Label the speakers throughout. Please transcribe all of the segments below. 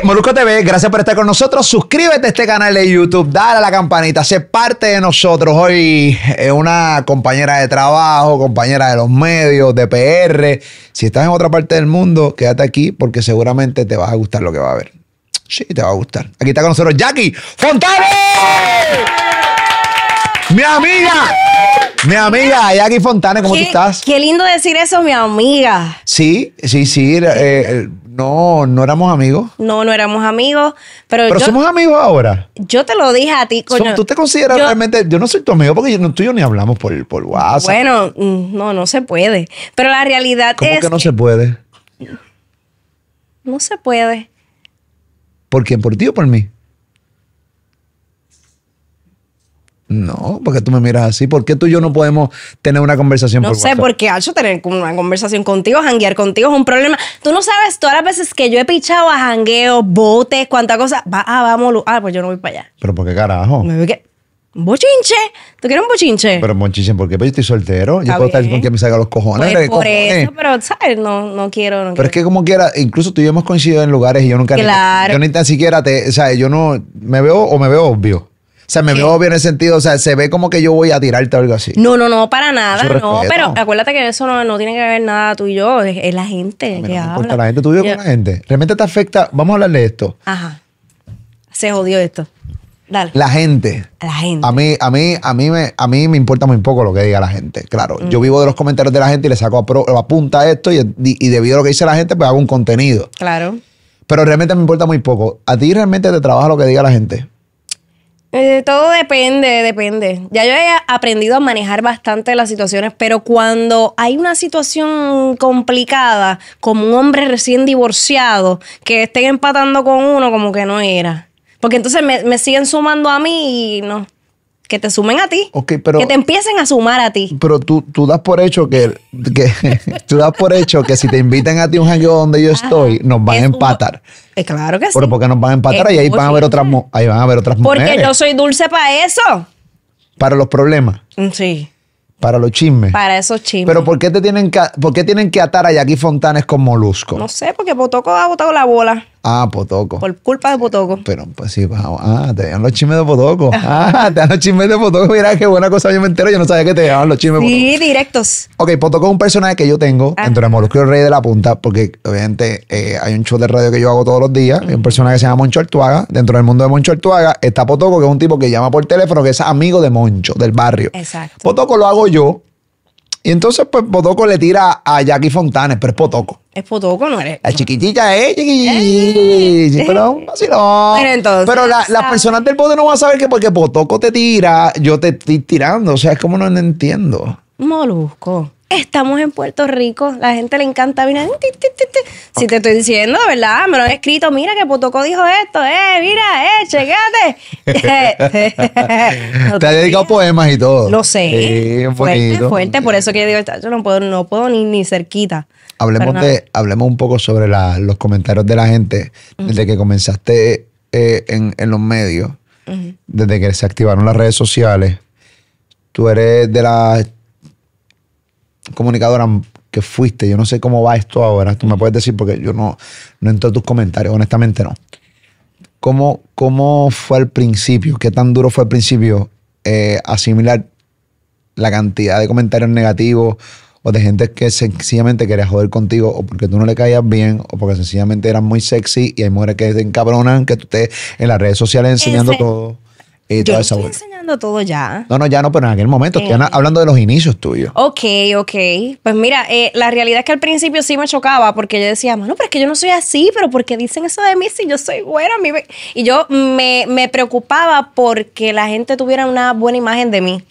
Speaker 1: Molusco TV, gracias por estar con nosotros. Suscríbete a este canal de YouTube, dale a la campanita, sé parte de nosotros. Hoy es una compañera de trabajo, compañera de los medios, de PR. Si estás en otra parte del mundo, quédate aquí porque seguramente te va a gustar lo que va a ver. Sí, te va a gustar. Aquí está con nosotros Jackie Fontana. Mi amiga. Mi amiga Jackie Fontana, ¿cómo tú estás?
Speaker 2: Qué lindo decir eso, mi amiga.
Speaker 1: Sí, sí, sí. eh, no, no éramos amigos.
Speaker 2: No, no éramos amigos, pero,
Speaker 1: Pero
Speaker 2: yo,
Speaker 1: somos amigos ahora.
Speaker 2: yo te lo dije a ti, coño.
Speaker 1: ¿Tú te consideras
Speaker 2: Yo-
Speaker 1: realmente? Yo no soy tu amigo porque tú y yo ni hablamos por, por WhatsApp.
Speaker 2: Bueno, mm, no, no se puede. Pero la realidad
Speaker 1: ¿Cómo
Speaker 2: es
Speaker 1: que no se puede?
Speaker 2: no se puede.
Speaker 1: ¿Por quién? ¿Por ti o por mí? No, porque tú me miras así. ¿Por qué tú y yo no podemos tener una conversación
Speaker 2: No
Speaker 1: por
Speaker 2: sé
Speaker 1: WhatsApp?
Speaker 2: por qué, Hacho, tener una conversación contigo, janguear contigo es un problema. Tú no sabes todas las veces que yo he pichado a jangueos, botes, cuánta cosa. Va, ah, vamos, ah, pues yo no voy para allá.
Speaker 1: ¿Pero por qué carajo?
Speaker 2: Me voy que. ¿Un bochinche? ¿Tú quieres un bochinche?
Speaker 1: Pero Monchichen, ¿por qué? Pues yo estoy soltero. Yo puedo estar
Speaker 2: bien.
Speaker 1: con quien me salga los cojones.
Speaker 2: Pues
Speaker 1: ¿qué
Speaker 2: por
Speaker 1: cojones?
Speaker 2: eso, pero, ¿sabes? No, no quiero. No
Speaker 1: Pero es que como quiera, incluso tú y yo hemos coincidido en lugares y yo nunca...
Speaker 2: Claro.
Speaker 1: Yo ni tan siquiera te... O sea, yo no... ¿Me veo o me veo obvio? O sea, me
Speaker 2: ¿Qué?
Speaker 1: veo obvio en el sentido... O sea, se ve como que yo voy a tirarte algo así.
Speaker 2: No, no, no, para nada. No, pero acuérdate que eso no, no tiene que ver nada tú y yo. Es, es la gente
Speaker 1: A
Speaker 2: que
Speaker 1: no
Speaker 2: habla.
Speaker 1: importa la gente, tú vives
Speaker 2: Yo-
Speaker 1: con la gente. Realmente te afecta... Vamos a hablar de esto.
Speaker 2: Ajá. Se jodió esto. Dale.
Speaker 1: La gente.
Speaker 2: La gente.
Speaker 1: A mí, a mí, a mí me, a mí me importa muy poco lo que diga la gente. Claro, yo
Speaker 2: Mm.
Speaker 1: vivo de los comentarios de la gente y le saco a, pro- a punta esto y, y debido a lo que dice la gente, pues hago un contenido.
Speaker 2: Claro.
Speaker 1: Pero realmente me importa muy poco. ¿A ti realmente te trabaja lo que diga la gente?
Speaker 2: Eh, todo depende, depende. Ya yo he aprendido a manejar bastante las situaciones, pero cuando hay una situación complicada, como un hombre recién divorciado, que estén empatando con uno, como que no era. Porque entonces me, me siguen sumando a mí y no. Que te sumen a ti.
Speaker 1: Pero-
Speaker 2: Que te empiecen a sumar a ti.
Speaker 1: Pero tú, tú das por hecho que, que tú das por hecho que si te invitan a ti un jangueo donde yo estoy, nos van a
Speaker 2: Es un-
Speaker 1: empatar.
Speaker 2: Eh, claro que sí.
Speaker 1: Pero porque nos van a empatar
Speaker 2: Es
Speaker 1: y ahí van a ver otras, ahí van a ver otras
Speaker 2: Porque
Speaker 1: mujeres.
Speaker 2: yo soy dulce para eso.
Speaker 1: Para los problemas,
Speaker 2: Mm, Sí,
Speaker 1: para los chismes.
Speaker 2: para esos chismes.
Speaker 1: Pero ¿por qué te tienen que, por qué tienen que atar a Jackie Fontanes con Molusco?
Speaker 2: No sé, porque Potoco ha botado la bola.
Speaker 1: Ah, Potoco.
Speaker 2: Por culpa de Potoco.
Speaker 1: Pero pues sí, vamos. Ah, te dan los chismes de Potoco. Ah, te dan los chismes de Potoco. Mira qué buena cosa yo me entero. Yo no sabía que te daban los chismes de Potoco.
Speaker 2: Sí, directos.
Speaker 1: Ok, Potoco es un personaje que yo tengo
Speaker 2: Ah.
Speaker 1: dentro de Molusco y Rey de la Punta, porque obviamente eh, hay un show de radio que yo hago todos los días. Hay un personaje que se llama Moncho Artuaga. Dentro del mundo de Moncho Artuaga está Potoco, que es un tipo que llama por teléfono, que es amigo de Moncho, del barrio.
Speaker 2: Exacto.
Speaker 1: Potoco lo hago yo. Y entonces, pues, Potoco le tira a Jackie Fontanes, pero es Potoco.
Speaker 2: Es Potoco, no eres.
Speaker 1: La chiquitita es chiquitita. Pero un vacilón.
Speaker 2: Bueno, entonces,
Speaker 1: Pero la- las personas del poder no van a saber que porque Potoco te tira, yo te estoy tirando. O sea, es como no entiendo.
Speaker 2: Molusco. Estamos en Puerto Rico. La gente le encanta. Ti. si te estoy diciendo, ¿verdad? Me lo han escrito. Mira que Potoco dijo esto. Eh, mira, eh, chequete.
Speaker 1: Te ha dedicado poemas y todo.
Speaker 2: Lo sé.
Speaker 1: Sí, un
Speaker 2: fuerte, fuerte. Por eso que digo, yo no puedo, no puedo ni, ni cerquita.
Speaker 1: Hablemos, de, hablemos un poco sobre la- los comentarios de la gente desde que comenzaste eh, en, en los medios, desde que se activaron las redes sociales. Tú eres de las comunicadoras que fuiste. Yo no sé cómo va esto ahora. Tú me puedes decir porque yo no, no entro en tus comentarios, honestamente no. ¿Cómo, ¿Cómo fue al principio? ¿Qué tan duro fue al principio eh, asimilar la cantidad de comentarios negativos o de gente que sencillamente quería joder contigo o porque tú no le caías bien o porque sencillamente eras muy sexy y hay mujeres que te encabronan que tú estés en las redes sociales enseñando
Speaker 2: Ese-
Speaker 1: todo y
Speaker 2: Yo
Speaker 1: toda
Speaker 2: no
Speaker 1: esa
Speaker 2: estoy
Speaker 1: vuelta.
Speaker 2: enseñando todo ya.
Speaker 1: No, no, ya no, pero en aquel momento estoy
Speaker 2: Eh.
Speaker 1: hablando de los inicios tuyos.
Speaker 2: Ok, ok. Pues mira, eh, la realidad es que al principio sí me chocaba porque yo decía, mano, pero es que yo no soy así, pero ¿por qué dicen eso de mí si yo soy buena? Mi be-?" Y yo me, me preocupaba porque la gente tuviera una buena imagen de mí.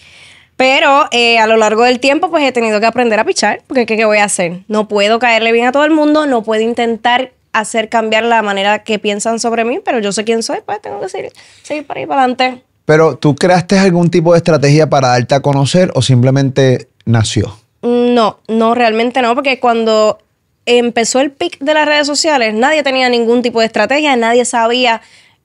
Speaker 2: Pero eh, a lo largo del tiempo, pues he tenido que aprender a pichar, porque ¿qué, qué voy a hacer? No puedo caerle bien a todo el mundo, no puedo intentar hacer cambiar la manera que piensan sobre mí, pero yo sé quién soy, pues tengo que seguir, seguir para ahí para adelante.
Speaker 1: Pero tú creaste algún tipo de estrategia para darte a conocer o simplemente nació.
Speaker 2: No, no, realmente no, porque cuando empezó el pic de las redes sociales, nadie tenía ningún tipo de estrategia, nadie sabía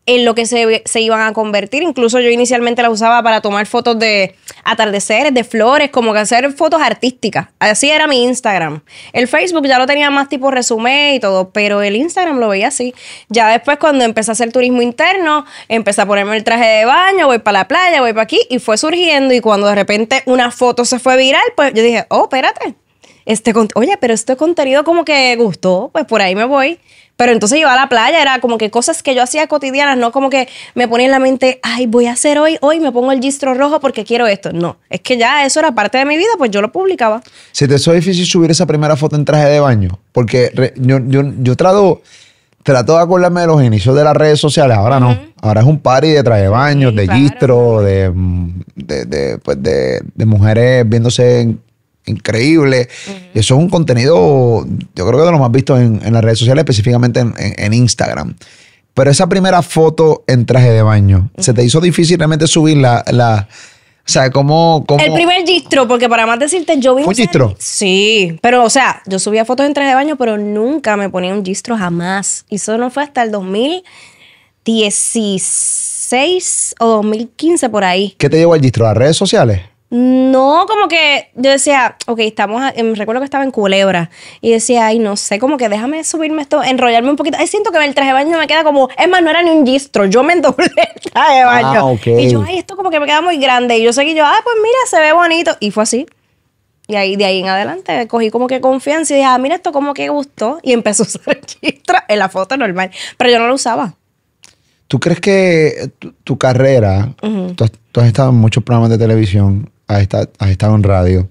Speaker 2: en lo que se, se, iban a convertir. Incluso yo inicialmente las usaba para tomar fotos de atardeceres, de flores, como que hacer fotos artísticas. Así era mi Instagram. El Facebook ya lo tenía más tipo resumen y todo, pero el Instagram lo veía así. Ya después cuando empecé a hacer turismo interno, empecé a ponerme el traje de baño, voy para la playa, voy para aquí y fue surgiendo y cuando de repente una foto se fue viral, pues yo dije, oh, espérate. Este, oye, pero este contenido como que gustó, pues por ahí me voy. Pero entonces iba a la playa, era como que cosas que yo hacía cotidianas, no como que me ponía en la mente, ay, voy a hacer hoy, hoy me pongo el gistro rojo porque quiero esto. No, es que ya eso era parte de mi vida, pues yo lo publicaba.
Speaker 1: ¿Se te hizo difícil subir esa primera foto en traje de baño? Porque yo, yo, yo trato, trato de acordarme de los inicios de las redes sociales, ahora no. Ahora es un party de traje de baño, de gistro, de, de, de, pues de, de mujeres viéndose en increíble. Y eso es un contenido, yo creo que de lo más visto en, las redes sociales, específicamente en, Instagram. Pero esa primera foto en traje de baño, ¿se te hizo difícil realmente subir la... la o sea, ¿cómo,
Speaker 2: El primer gistro, porque para más decirte, yo vi...
Speaker 1: ¿Un gistro?
Speaker 2: Sí, pero o sea, yo subía fotos en traje de baño, pero nunca me ponía un gistro, jamás. Y eso no fue hasta el 2016 o 2015 por ahí.
Speaker 1: ¿Qué te llevó al gistro? ¿Las redes sociales?
Speaker 2: No, como que yo decía, ok, estamos, recuerdo que estaba en Culebra y decía, ay, no sé, como que déjame subirme esto, enrollarme un poquito. Ay, siento que el traje de baño me queda como, es más, no era ni un gistro, yo me doblé el traje de baño. Ah, y yo, ay, esto como que me queda muy grande. Y yo seguí yo, ah, pues mira, se ve bonito. Y fue así. Y ahí, de ahí en adelante, cogí como que confianza y dije, ah, mira, esto como que gustó. Y empezó a usar el gistro en la foto normal. Pero yo no lo usaba.
Speaker 1: ¿Tú crees que tu, carrera, tú has estado en muchos programas de televisión, has estado, en radio.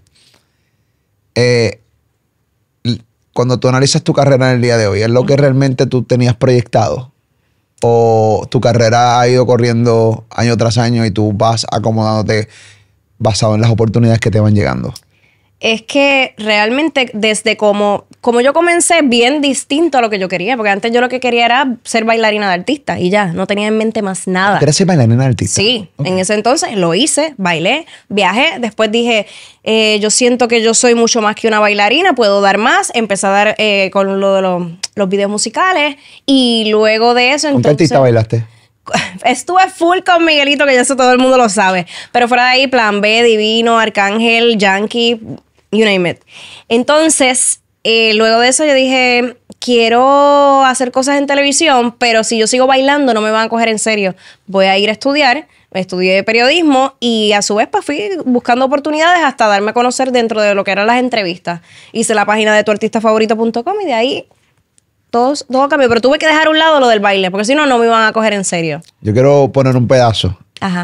Speaker 1: Eh, cuando tú analizas tu carrera en el día de hoy, ¿es lo que realmente tú tenías proyectado? ¿O tu carrera ha ido corriendo año tras año y tú vas acomodándote basado en las oportunidades que te van llegando?
Speaker 2: es que realmente desde como, como yo comencé bien distinto a lo que yo quería, porque antes yo lo que quería era ser bailarina de artista y ya, no tenía en mente más nada.
Speaker 1: ¿Quieres ser bailarina de artista?
Speaker 2: Sí, en ese entonces lo hice, bailé, viajé, después dije, eh, yo siento que yo soy mucho más que una bailarina, puedo dar más, empecé a dar eh, con lo de los, los videos musicales y luego de eso...
Speaker 1: ¿Con qué artista bailaste?
Speaker 2: estuve full con Miguelito, que ya eso todo el mundo lo sabe. Pero fuera de ahí, Plan B, Divino, Arcángel, Yankee, you name it. Entonces, eh, luego de eso yo dije, quiero hacer cosas en televisión, pero si yo sigo bailando no me van a coger en serio. Voy a ir a estudiar, estudié periodismo y a su vez pues fui buscando oportunidades hasta darme a conocer dentro de lo que eran las entrevistas. Hice la página de tuartistafavorito.com y de ahí todo, todo cambió. Pero tuve que dejar a un lado lo del baile, porque si no, no me iban a coger en serio.
Speaker 1: Yo quiero poner un pedazo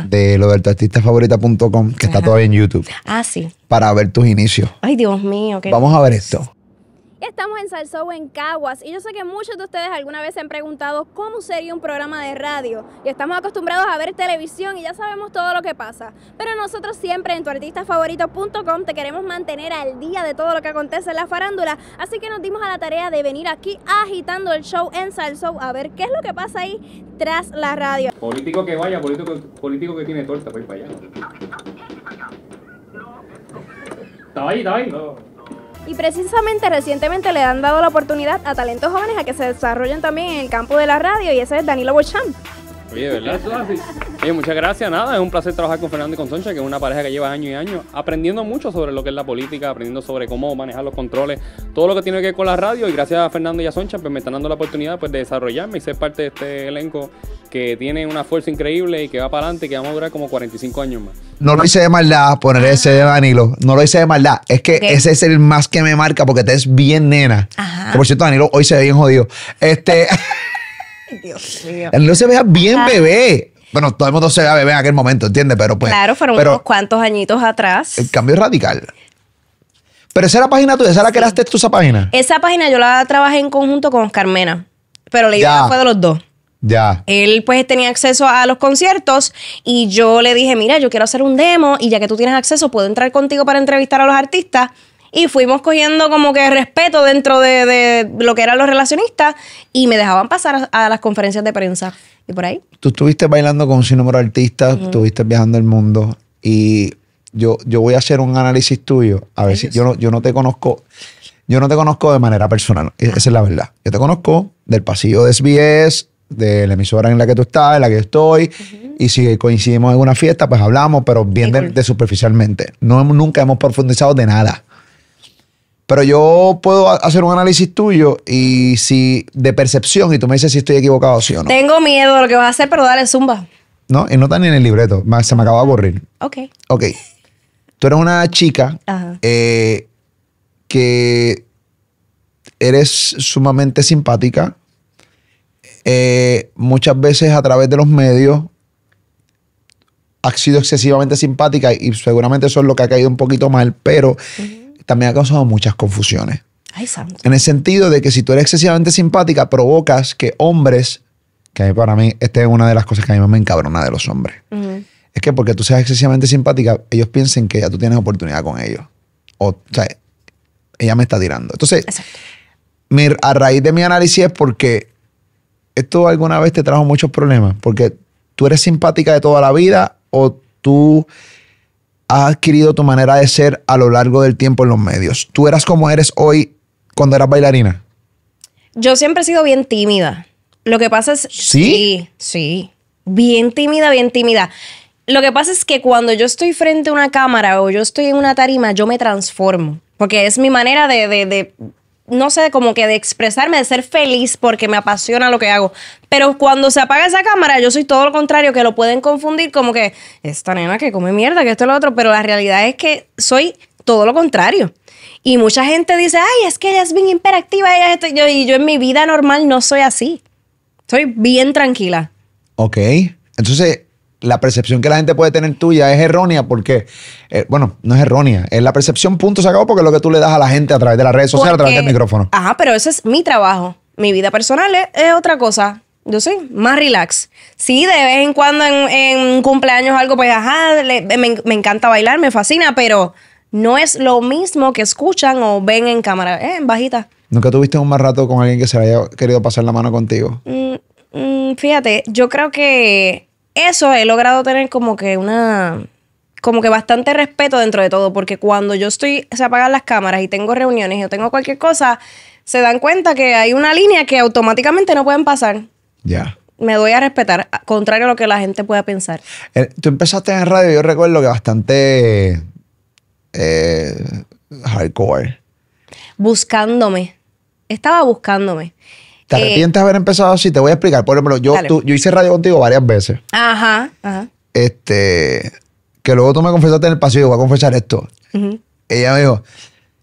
Speaker 1: de lo del artistafavorita.com, que está todavía en YouTube.
Speaker 2: Ah, sí.
Speaker 1: Para ver tus inicios.
Speaker 2: Ay, Dios mío.
Speaker 1: Vamos a ver esto.
Speaker 3: Estamos en Salsou en Caguas y yo sé que muchos de ustedes alguna vez se han preguntado cómo sería un programa de radio y estamos acostumbrados a ver televisión y ya sabemos todo lo que pasa. Pero nosotros siempre en tuartistafavorito.com te queremos mantener al día de todo lo que acontece en la farándula, así que nos dimos a la tarea de venir aquí agitando el show en Salsou a ver qué es lo que pasa ahí tras la radio.
Speaker 4: Político que vaya, político, político que tiene torta, pues para allá. Estaba ahí, estaba ahí.
Speaker 3: Y precisamente recientemente le han dado la oportunidad a talentos jóvenes a que se desarrollen también en el campo de la radio y ese es Danilo Bocham.
Speaker 4: Oye, ¿verdad? Oye, muchas gracias. Nada, es un placer trabajar con Fernando y con Soncha, que es una pareja que lleva años y años aprendiendo mucho sobre lo que es la política, aprendiendo sobre cómo manejar los controles, todo lo que tiene que ver con la radio. Y gracias a Fernando y a Soncha, pues me están dando la oportunidad pues, de desarrollarme y ser parte de este elenco que tiene una fuerza increíble y que va para adelante y que vamos a durar como 45 años más.
Speaker 1: No lo hice de maldad poner ese de Danilo. No lo hice de maldad. Es que ese es el más que me marca porque te es bien nena. Ajá. Que por cierto, Danilo hoy se ve bien jodido. Este. Dios mío. Danilo se vea bien bebé. Bueno, todo el mundo se vea bebé en aquel momento, ¿entiendes? Pero pues.
Speaker 2: Claro, fueron unos cuantos añitos atrás.
Speaker 1: El cambio es radical. Pero esa era la página tuya, esa la creaste tú esa página.
Speaker 2: Esa página yo la trabajé en conjunto con Carmena. Pero la idea fue de los dos.
Speaker 1: Ya.
Speaker 2: Él pues tenía acceso a los conciertos y yo le dije, mira, yo quiero hacer un demo y ya que tú tienes acceso, puedo entrar contigo para entrevistar a los artistas. Y fuimos cogiendo como que respeto dentro de, lo que eran los relacionistas y me dejaban pasar a, las conferencias de prensa. Y por ahí.
Speaker 1: Tú estuviste bailando con un sinnúmero de artistas, estuviste viajando el mundo y yo, yo voy a hacer un análisis tuyo. A ver si yo no, yo no te conozco. Yo no te conozco de manera personal. Esa es la verdad. Yo te conozco del pasillo de SBS, de la emisora en la que tú estás, en la que yo estoy. Y si coincidimos en una fiesta, pues hablamos, pero bien de, de superficialmente. No, nunca hemos profundizado de nada. Pero yo puedo ha- hacer un análisis tuyo y si de percepción y tú me dices si estoy equivocado sí o no.
Speaker 2: Tengo miedo de lo que vas a hacer, pero dale zumba.
Speaker 1: No, y no está ni en el libreto. Se me acaba de ocurrir.
Speaker 2: Ok.
Speaker 1: Ok. Tú eres una chica
Speaker 2: Ajá.
Speaker 1: eh, que eres sumamente simpática. Eh, muchas veces a través de los medios has sido excesivamente simpática y seguramente eso es lo que ha caído un poquito mal, pero también ha causado muchas confusiones.
Speaker 2: Ay, santo.
Speaker 1: En el sentido de que si tú eres excesivamente simpática, provocas que hombres, que a mí, para mí, esta es una de las cosas que a mí más me encabrona de los hombres. Es que porque tú seas excesivamente simpática, ellos piensen que ya tú tienes oportunidad con ellos. O, o sea, ella me está tirando. Entonces, mi- a raíz de mi análisis es porque esto alguna vez te trajo muchos problemas. Porque tú eres simpática de toda la vida o tú has adquirido tu manera de ser a lo largo del tiempo en los medios. Tú eras como eres hoy cuando eras bailarina.
Speaker 2: Yo siempre he sido bien tímida. Lo que pasa es.
Speaker 1: ¿Sí?
Speaker 2: Sí, sí. Bien tímida, bien tímida. Lo que pasa es que cuando yo estoy frente a una cámara o yo estoy en una tarima, yo me transformo. Porque es mi manera de, de- de- no sé, como que de expresarme, de ser feliz porque me apasiona lo que hago. Pero cuando se apaga esa cámara, yo soy todo lo contrario, que lo pueden confundir como que esta nena que come mierda, que esto y lo otro. Pero la realidad es que soy todo lo contrario. Y mucha gente dice, ay, es que ella es bien hiperactiva, ella es esto". Yo, y yo en mi vida normal no soy así. Soy bien tranquila.
Speaker 1: Ok. Entonces, la percepción que la gente puede tener tuya es errónea porque, eh, bueno, no es errónea, es la percepción punto se acabó porque es lo que tú le das a la gente a través de las redes sociales, a través del micrófono.
Speaker 2: Ajá, pero ese es mi trabajo. Mi vida personal es, es otra cosa. Yo soy más relax. Sí, de vez en cuando en, en un cumpleaños algo, pues ajá, le- me, me encanta bailar, me fascina, pero no es lo mismo que escuchan o ven en cámara, eh, en bajita.
Speaker 1: ¿Nunca tuviste un más rato con alguien que se haya querido pasar la mano contigo?
Speaker 2: Mm, mm, fíjate, yo creo que eso he logrado tener como que una como que bastante respeto dentro de todo, porque cuando yo estoy, se apagan las cámaras y tengo reuniones o tengo cualquier cosa, se dan cuenta que hay una línea que automáticamente no pueden pasar.
Speaker 1: Ya.
Speaker 2: Me doy a respetar, contrario a lo que la gente pueda pensar.
Speaker 1: Eh, Tú empezaste en radio, yo recuerdo que bastante eh, hardcore.
Speaker 2: Buscándome. Estaba buscándome.
Speaker 1: ¿Te
Speaker 2: Eh,
Speaker 1: arrepientes de haber empezado así? Te voy a explicar. Por ejemplo, yo, tú- yo hice radio contigo varias veces.
Speaker 2: Ajá, ajá.
Speaker 1: Este, que luego tú me confesaste en el pasillo, voy a confesar esto. Ella me dijo,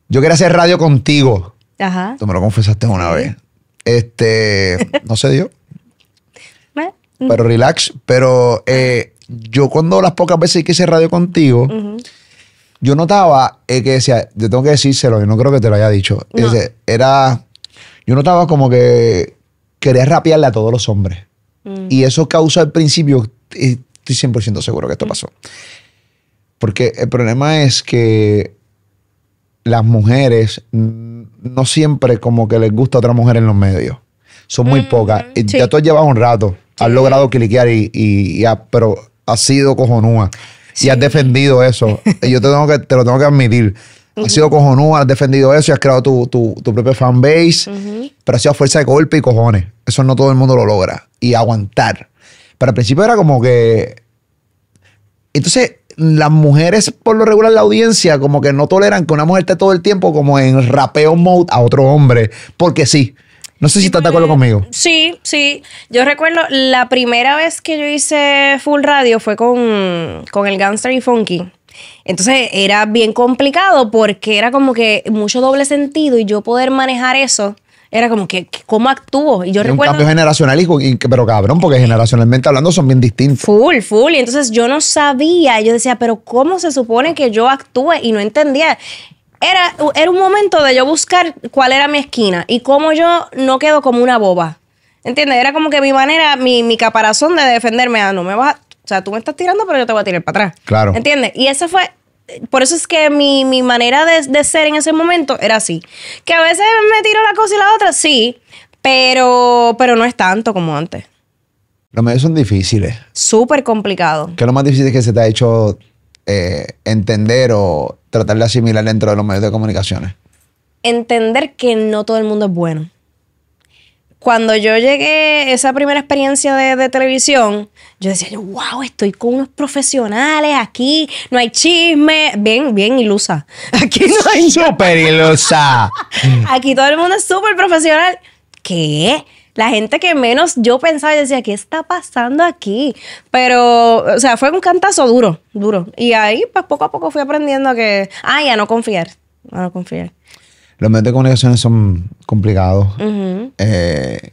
Speaker 1: yo quería hacer radio contigo.
Speaker 2: Ajá.
Speaker 1: Tú me lo confesaste una vez. Este, no se dio,
Speaker 2: Eh,
Speaker 1: pero relax. Pero eh, yo cuando las pocas veces que hice radio contigo, yo notaba eh, que decía, yo tengo que decírselo, y no creo que te lo haya dicho.
Speaker 2: No.
Speaker 1: Era, yo notaba como que quería rapearle a todos los hombres.
Speaker 2: Mm.
Speaker 1: Y eso causó al principio, y estoy 100% seguro que esto pasó. Porque el problema es que las mujeres mm, no siempre como que les gusta a otra mujer en los medios. Son muy pocas. Y
Speaker 2: sí.
Speaker 1: Ya tú has llevado un rato. Has logrado cliquear y, y, y ha- pero has sido cojonúa. Y has defendido eso. y yo te, tengo que, te lo tengo que admitir. Has sido cojonúa, has defendido eso y has creado tu, tu, tu propia fanbase. Pero ha sido a fuerza de golpe y cojones. Eso no todo el mundo lo logra. Y aguantar. Pero al principio era como que entonces, las mujeres, por lo regular, la audiencia, como que no toleran que una mujer esté todo el tiempo como en rapeo mode a otro hombre, porque sí. No sé si estás de acuerdo conmigo.
Speaker 2: Sí, sí. Yo recuerdo la primera vez que yo hice full radio fue con, con el Gangster y Funky. Entonces era bien complicado porque era como que mucho doble sentido y yo poder manejar eso era como que, ¿cómo actúo? Y yo
Speaker 1: un
Speaker 2: recuerdo...
Speaker 1: cambio generacional, y, y- pero cabrón, porque generacionalmente hablando son bien distintos.
Speaker 2: Full, full. Y entonces yo no sabía, yo decía, pero ¿cómo se supone que yo actúe? Y no entendía. Era, era un momento de yo buscar cuál era mi esquina y cómo yo no quedo como una boba. ¿Entiendes? Era como que mi manera, mi, mi caparazón de defenderme. Ah, no me vas a- sea, tú me estás tirando, pero yo te voy a tirar para atrás.
Speaker 1: Claro.
Speaker 2: ¿Entiendes? Y eso fue. Por eso es que mi, mi manera de, de ser en ese momento era así. Que a veces me tiro la cosa y la otra, sí. Pero, pero no es tanto como antes.
Speaker 1: Los medios son difíciles.
Speaker 2: Súper complicado.
Speaker 1: ¿Qué es lo más difícil que se te ha hecho eh, entender o tratar de asimilar dentro de los medios de comunicaciones?
Speaker 2: entender que no todo el mundo es bueno. Cuando yo llegué, esa primera experiencia de, de televisión, yo decía, yo, wow, estoy con unos profesionales aquí, no hay chisme, bien, bien ilusa. Aquí no hay
Speaker 1: Súper ilusa.
Speaker 2: Aquí todo el mundo es súper profesional. ¿Qué? La gente que menos yo pensaba y decía, ¿qué está pasando aquí? Pero, o sea, fue un cantazo duro, duro. Y ahí, pues poco a poco fui aprendiendo a que, ah, ya no confiar, a no confiar.
Speaker 1: Los medios de comunicaciones son complicados. Eh,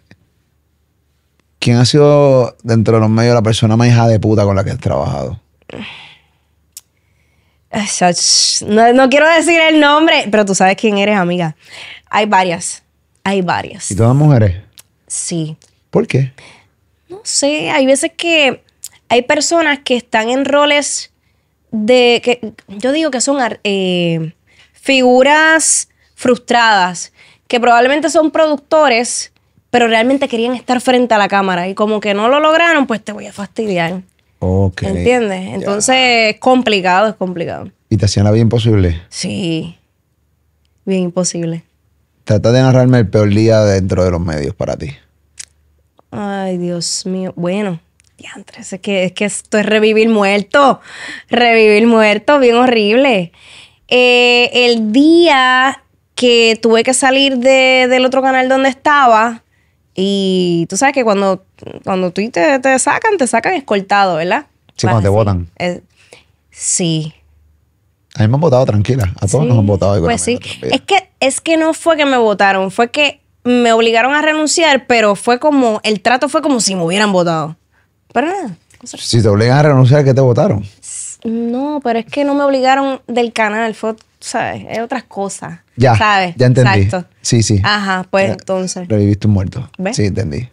Speaker 1: ¿Quién ha sido dentro de los medios la persona más hija de puta con la que has trabajado?
Speaker 2: No, no quiero decir el nombre, pero tú sabes quién eres, amiga. Hay varias, hay varias.
Speaker 1: ¿Y todas mujeres?
Speaker 2: Sí.
Speaker 1: ¿Por qué?
Speaker 2: No sé, hay veces que hay personas que están en roles de que yo digo que son eh, figuras frustradas, que probablemente son productores, pero realmente querían estar frente a la cámara y como que no lo lograron, pues te voy a fastidiar.
Speaker 1: Ok.
Speaker 2: ¿Entiendes? Entonces es complicado, es complicado.
Speaker 1: ¿Y te hacían la vida imposible?
Speaker 2: Sí. Bien imposible.
Speaker 1: Trata de narrarme el peor día dentro de los medios para ti.
Speaker 2: Ay, Dios mío. Bueno, diantres, es que, es que esto es revivir muerto. Revivir muerto, bien horrible. Eh, el día que tuve que salir de- del otro canal donde estaba, y tú sabes que cuando, cuando tú te, te sacan, te sacan escoltado, ¿verdad?
Speaker 1: Sí, cuando te.
Speaker 2: Eh, sí.
Speaker 1: A mí me han votado tranquila. A todos
Speaker 2: Sí,
Speaker 1: nos han votado. alguna
Speaker 2: Pues sí. Es que, es que no fue que me votaron, fue que me obligaron a renunciar, pero fue como, el trato fue como si me hubieran votado. Pero nada.
Speaker 1: Si te obligan a renunciar, ¿qué te votaron?
Speaker 2: No, pero es que no me obligaron del canal, fue, ¿sabes? Es otras cosas.
Speaker 1: Ya,
Speaker 2: ¿Sabes?
Speaker 1: ya entendí.
Speaker 2: Exacto.
Speaker 1: Sí, sí.
Speaker 2: Ajá, pues entonces.
Speaker 1: Reviviste un muerto.
Speaker 2: ¿Ves?
Speaker 1: Sí, entendí.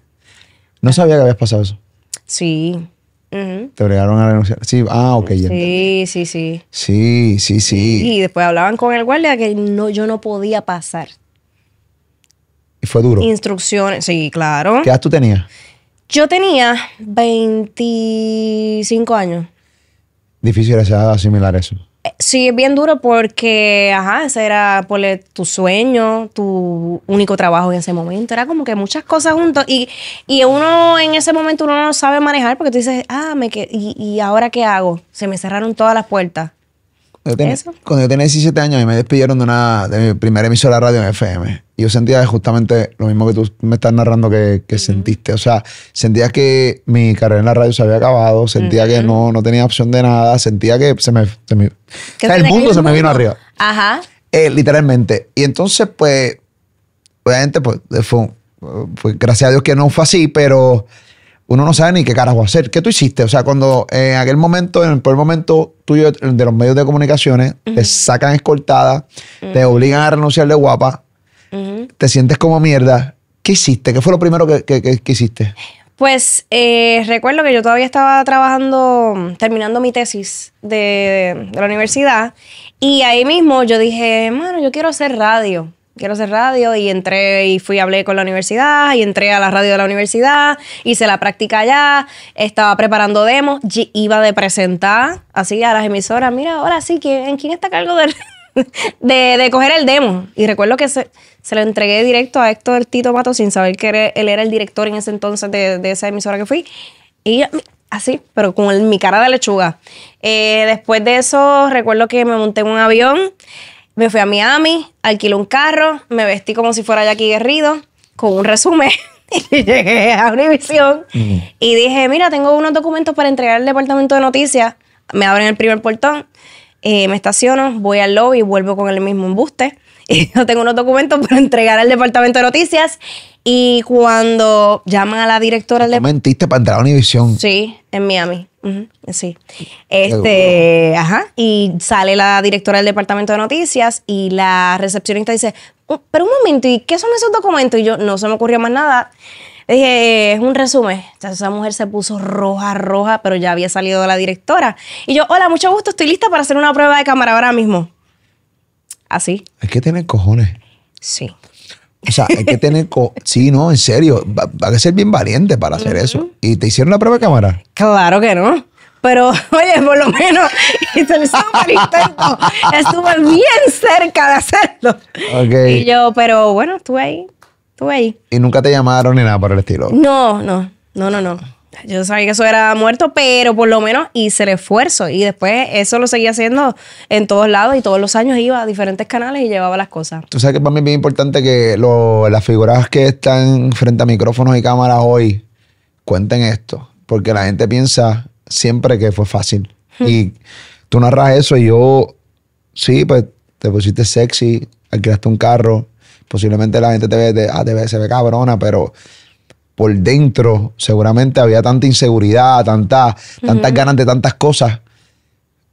Speaker 1: No sabía que habías pasado eso.
Speaker 2: Sí.
Speaker 1: Te obligaron a renunciar. Sí, ah, ok. ya.
Speaker 2: Sí, sí, sí.
Speaker 1: Sí, sí, sí.
Speaker 2: Y después hablaban con el guardia que no, yo no podía pasar.
Speaker 1: Y fue duro.
Speaker 2: Instrucciones, sí, claro.
Speaker 1: ¿Qué edad tú tenías?
Speaker 2: Yo tenía 25 años.
Speaker 1: Difícil a esa edad asimilar eso.
Speaker 2: Sí, es bien duro porque, ajá, ese era ponle, tu sueño, tu único trabajo en ese momento. Era como que muchas cosas juntos. Y, y uno en ese momento uno no sabe manejar porque tú dices, ah, me y, ¿y ahora qué hago? Se me cerraron todas las puertas.
Speaker 1: Yo tenía-
Speaker 2: Eso.
Speaker 1: Cuando yo tenía 17 años, a mí me despidieron de una de mi primera emisora de radio en FM. Y yo sentía justamente lo mismo que tú me estás narrando que, que sentiste. O sea, sentía que mi carrera en la radio se había acabado, sentía que no, no tenía opción de nada, sentía que se me... se me- o
Speaker 2: Que
Speaker 1: sea, el
Speaker 2: se
Speaker 1: mundo se me vino arriba.
Speaker 2: Ajá.
Speaker 1: Eh, literalmente. Y entonces, pues, obviamente, pues, fue, fue- gracias a Dios que no fue así, pero uno no sabe ni qué carajo hacer. ¿Qué tú hiciste? O sea, cuando en aquel momento, en el peor momento tuyo de los medios de comunicaciones, te sacan escoltada, te obligan a renunciar de guapa, te sientes como mierda. ¿Qué hiciste? ¿Qué fue lo primero que, que- que- que hiciste?
Speaker 2: Pues eh, recuerdo que yo todavía estaba trabajando, terminando mi tesis de, de la universidad y ahí mismo yo dije, bueno, yo quiero hacer radio, quiero hacer radio y entré y fui, hablé con la universidad y entré a la radio de la universidad, hice la práctica allá, estaba preparando demos, iba de presentar así a las emisoras, mira, ahora sí, ¿quién, ¿quién está cargo del, de, de coger el demo. Y recuerdo que se, se lo entregué directo a Héctor Tito Mato sin saber que él era el director en ese entonces de, de esa emisora que fui. Y así, pero con mi cara de lechuga. Eh, después de eso, recuerdo que me monté en un avión, me fui a Miami, alquilé un carro, me vestí como si fuera Jackie Guerrido, con un resumen. Y llegué a Univision y dije, mira, tengo unos documentos para entregar al departamento de noticias. Me abren el primer portón, eh, me estaciono, voy al lobby y vuelvo con el mismo embuste. Y yo tengo unos documentos para entregar al departamento de noticias. Y cuando llaman a la directora del
Speaker 1: Tú mentiste para entrar a Univision.
Speaker 2: Sí, en Miami. Sí. Este, ajá. Y sale la directora del departamento de noticias y la recepcionista dice, "Oh, pero un momento, ¿y qué son esos documentos? Y yo, no se me ocurrió más nada. Le Dije, es un resumen. Entonces esa mujer se puso roja, roja, pero ya había salido la directora. Y yo, hola, mucho gusto, estoy lista para hacer una prueba de cámara ahora mismo. Así.
Speaker 1: Hay que tener cojones.
Speaker 2: Sí.
Speaker 1: O sea, hay que tener... co- sí, no, en serio. Va, va a ser bien valiente para hacer eso. ¿Y te hicieron la prueba de cámara?
Speaker 2: Claro que no. Pero, oye, por lo menos hice el super intento. Estuve bien cerca de hacerlo.
Speaker 1: Ok.
Speaker 2: Y yo, pero bueno, estuve ahí. estuve ahí.
Speaker 1: Y nunca te llamaron ni nada por el estilo.
Speaker 2: No, no, no, no, no. Yo sabía que eso era muerto, pero por lo menos hice el esfuerzo. Y después eso lo seguía haciendo en todos lados y todos los años iba a diferentes canales y llevaba las cosas.
Speaker 1: Tú sabes que para mí es bien importante que lo- las figuras que están frente a micrófonos y cámaras hoy cuenten esto. Porque la gente piensa siempre que fue fácil. Y tú narras eso y yo, sí, pues te pusiste sexy, alquilaste un carro. Posiblemente la gente te ve, ah, te ve, se ve cabrona, pero por dentro seguramente había tanta inseguridad, tanta, tantas ganas de tantas cosas.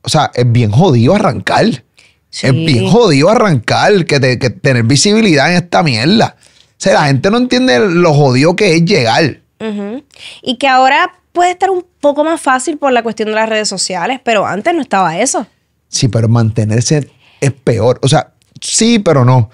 Speaker 1: O sea, es bien jodido arrancar.
Speaker 2: Sí.
Speaker 1: Es bien jodido arrancar, que, te- que tener visibilidad en esta mierda. O sea, la gente no entiende lo jodido que es llegar.
Speaker 2: Y que ahora puede estar un poco más fácil por la cuestión de las redes sociales, pero antes no estaba eso.
Speaker 1: Sí, pero mantenerse es peor. O sea, sí, pero no.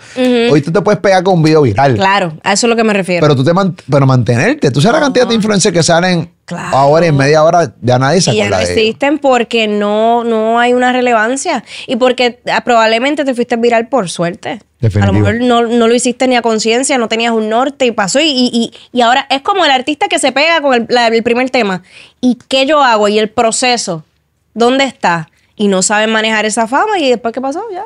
Speaker 1: Hoy tú te puedes pegar con un video viral.
Speaker 2: Claro, a eso es lo que me refiero.
Speaker 1: Pero tú te man- pero mantenerte. Tú sabes la cantidad de influencers que salen
Speaker 2: Claro.
Speaker 1: ahora y en media hora ya nadie se
Speaker 2: y ya no
Speaker 1: acuerda ellos.
Speaker 2: existen porque no, no hay una relevancia. Y porque ah, probablemente te fuiste viral por suerte.
Speaker 1: Definitivo.
Speaker 2: A lo mejor no, no lo hiciste ni a conciencia, no tenías un norte y pasó. Y, y, y- y ahora es como el artista que se pega con el, la- el primer tema. ¿Y qué yo hago? Y el proceso, ¿dónde está? Y no saben manejar esa fama. ¿Y después qué pasó? Ya.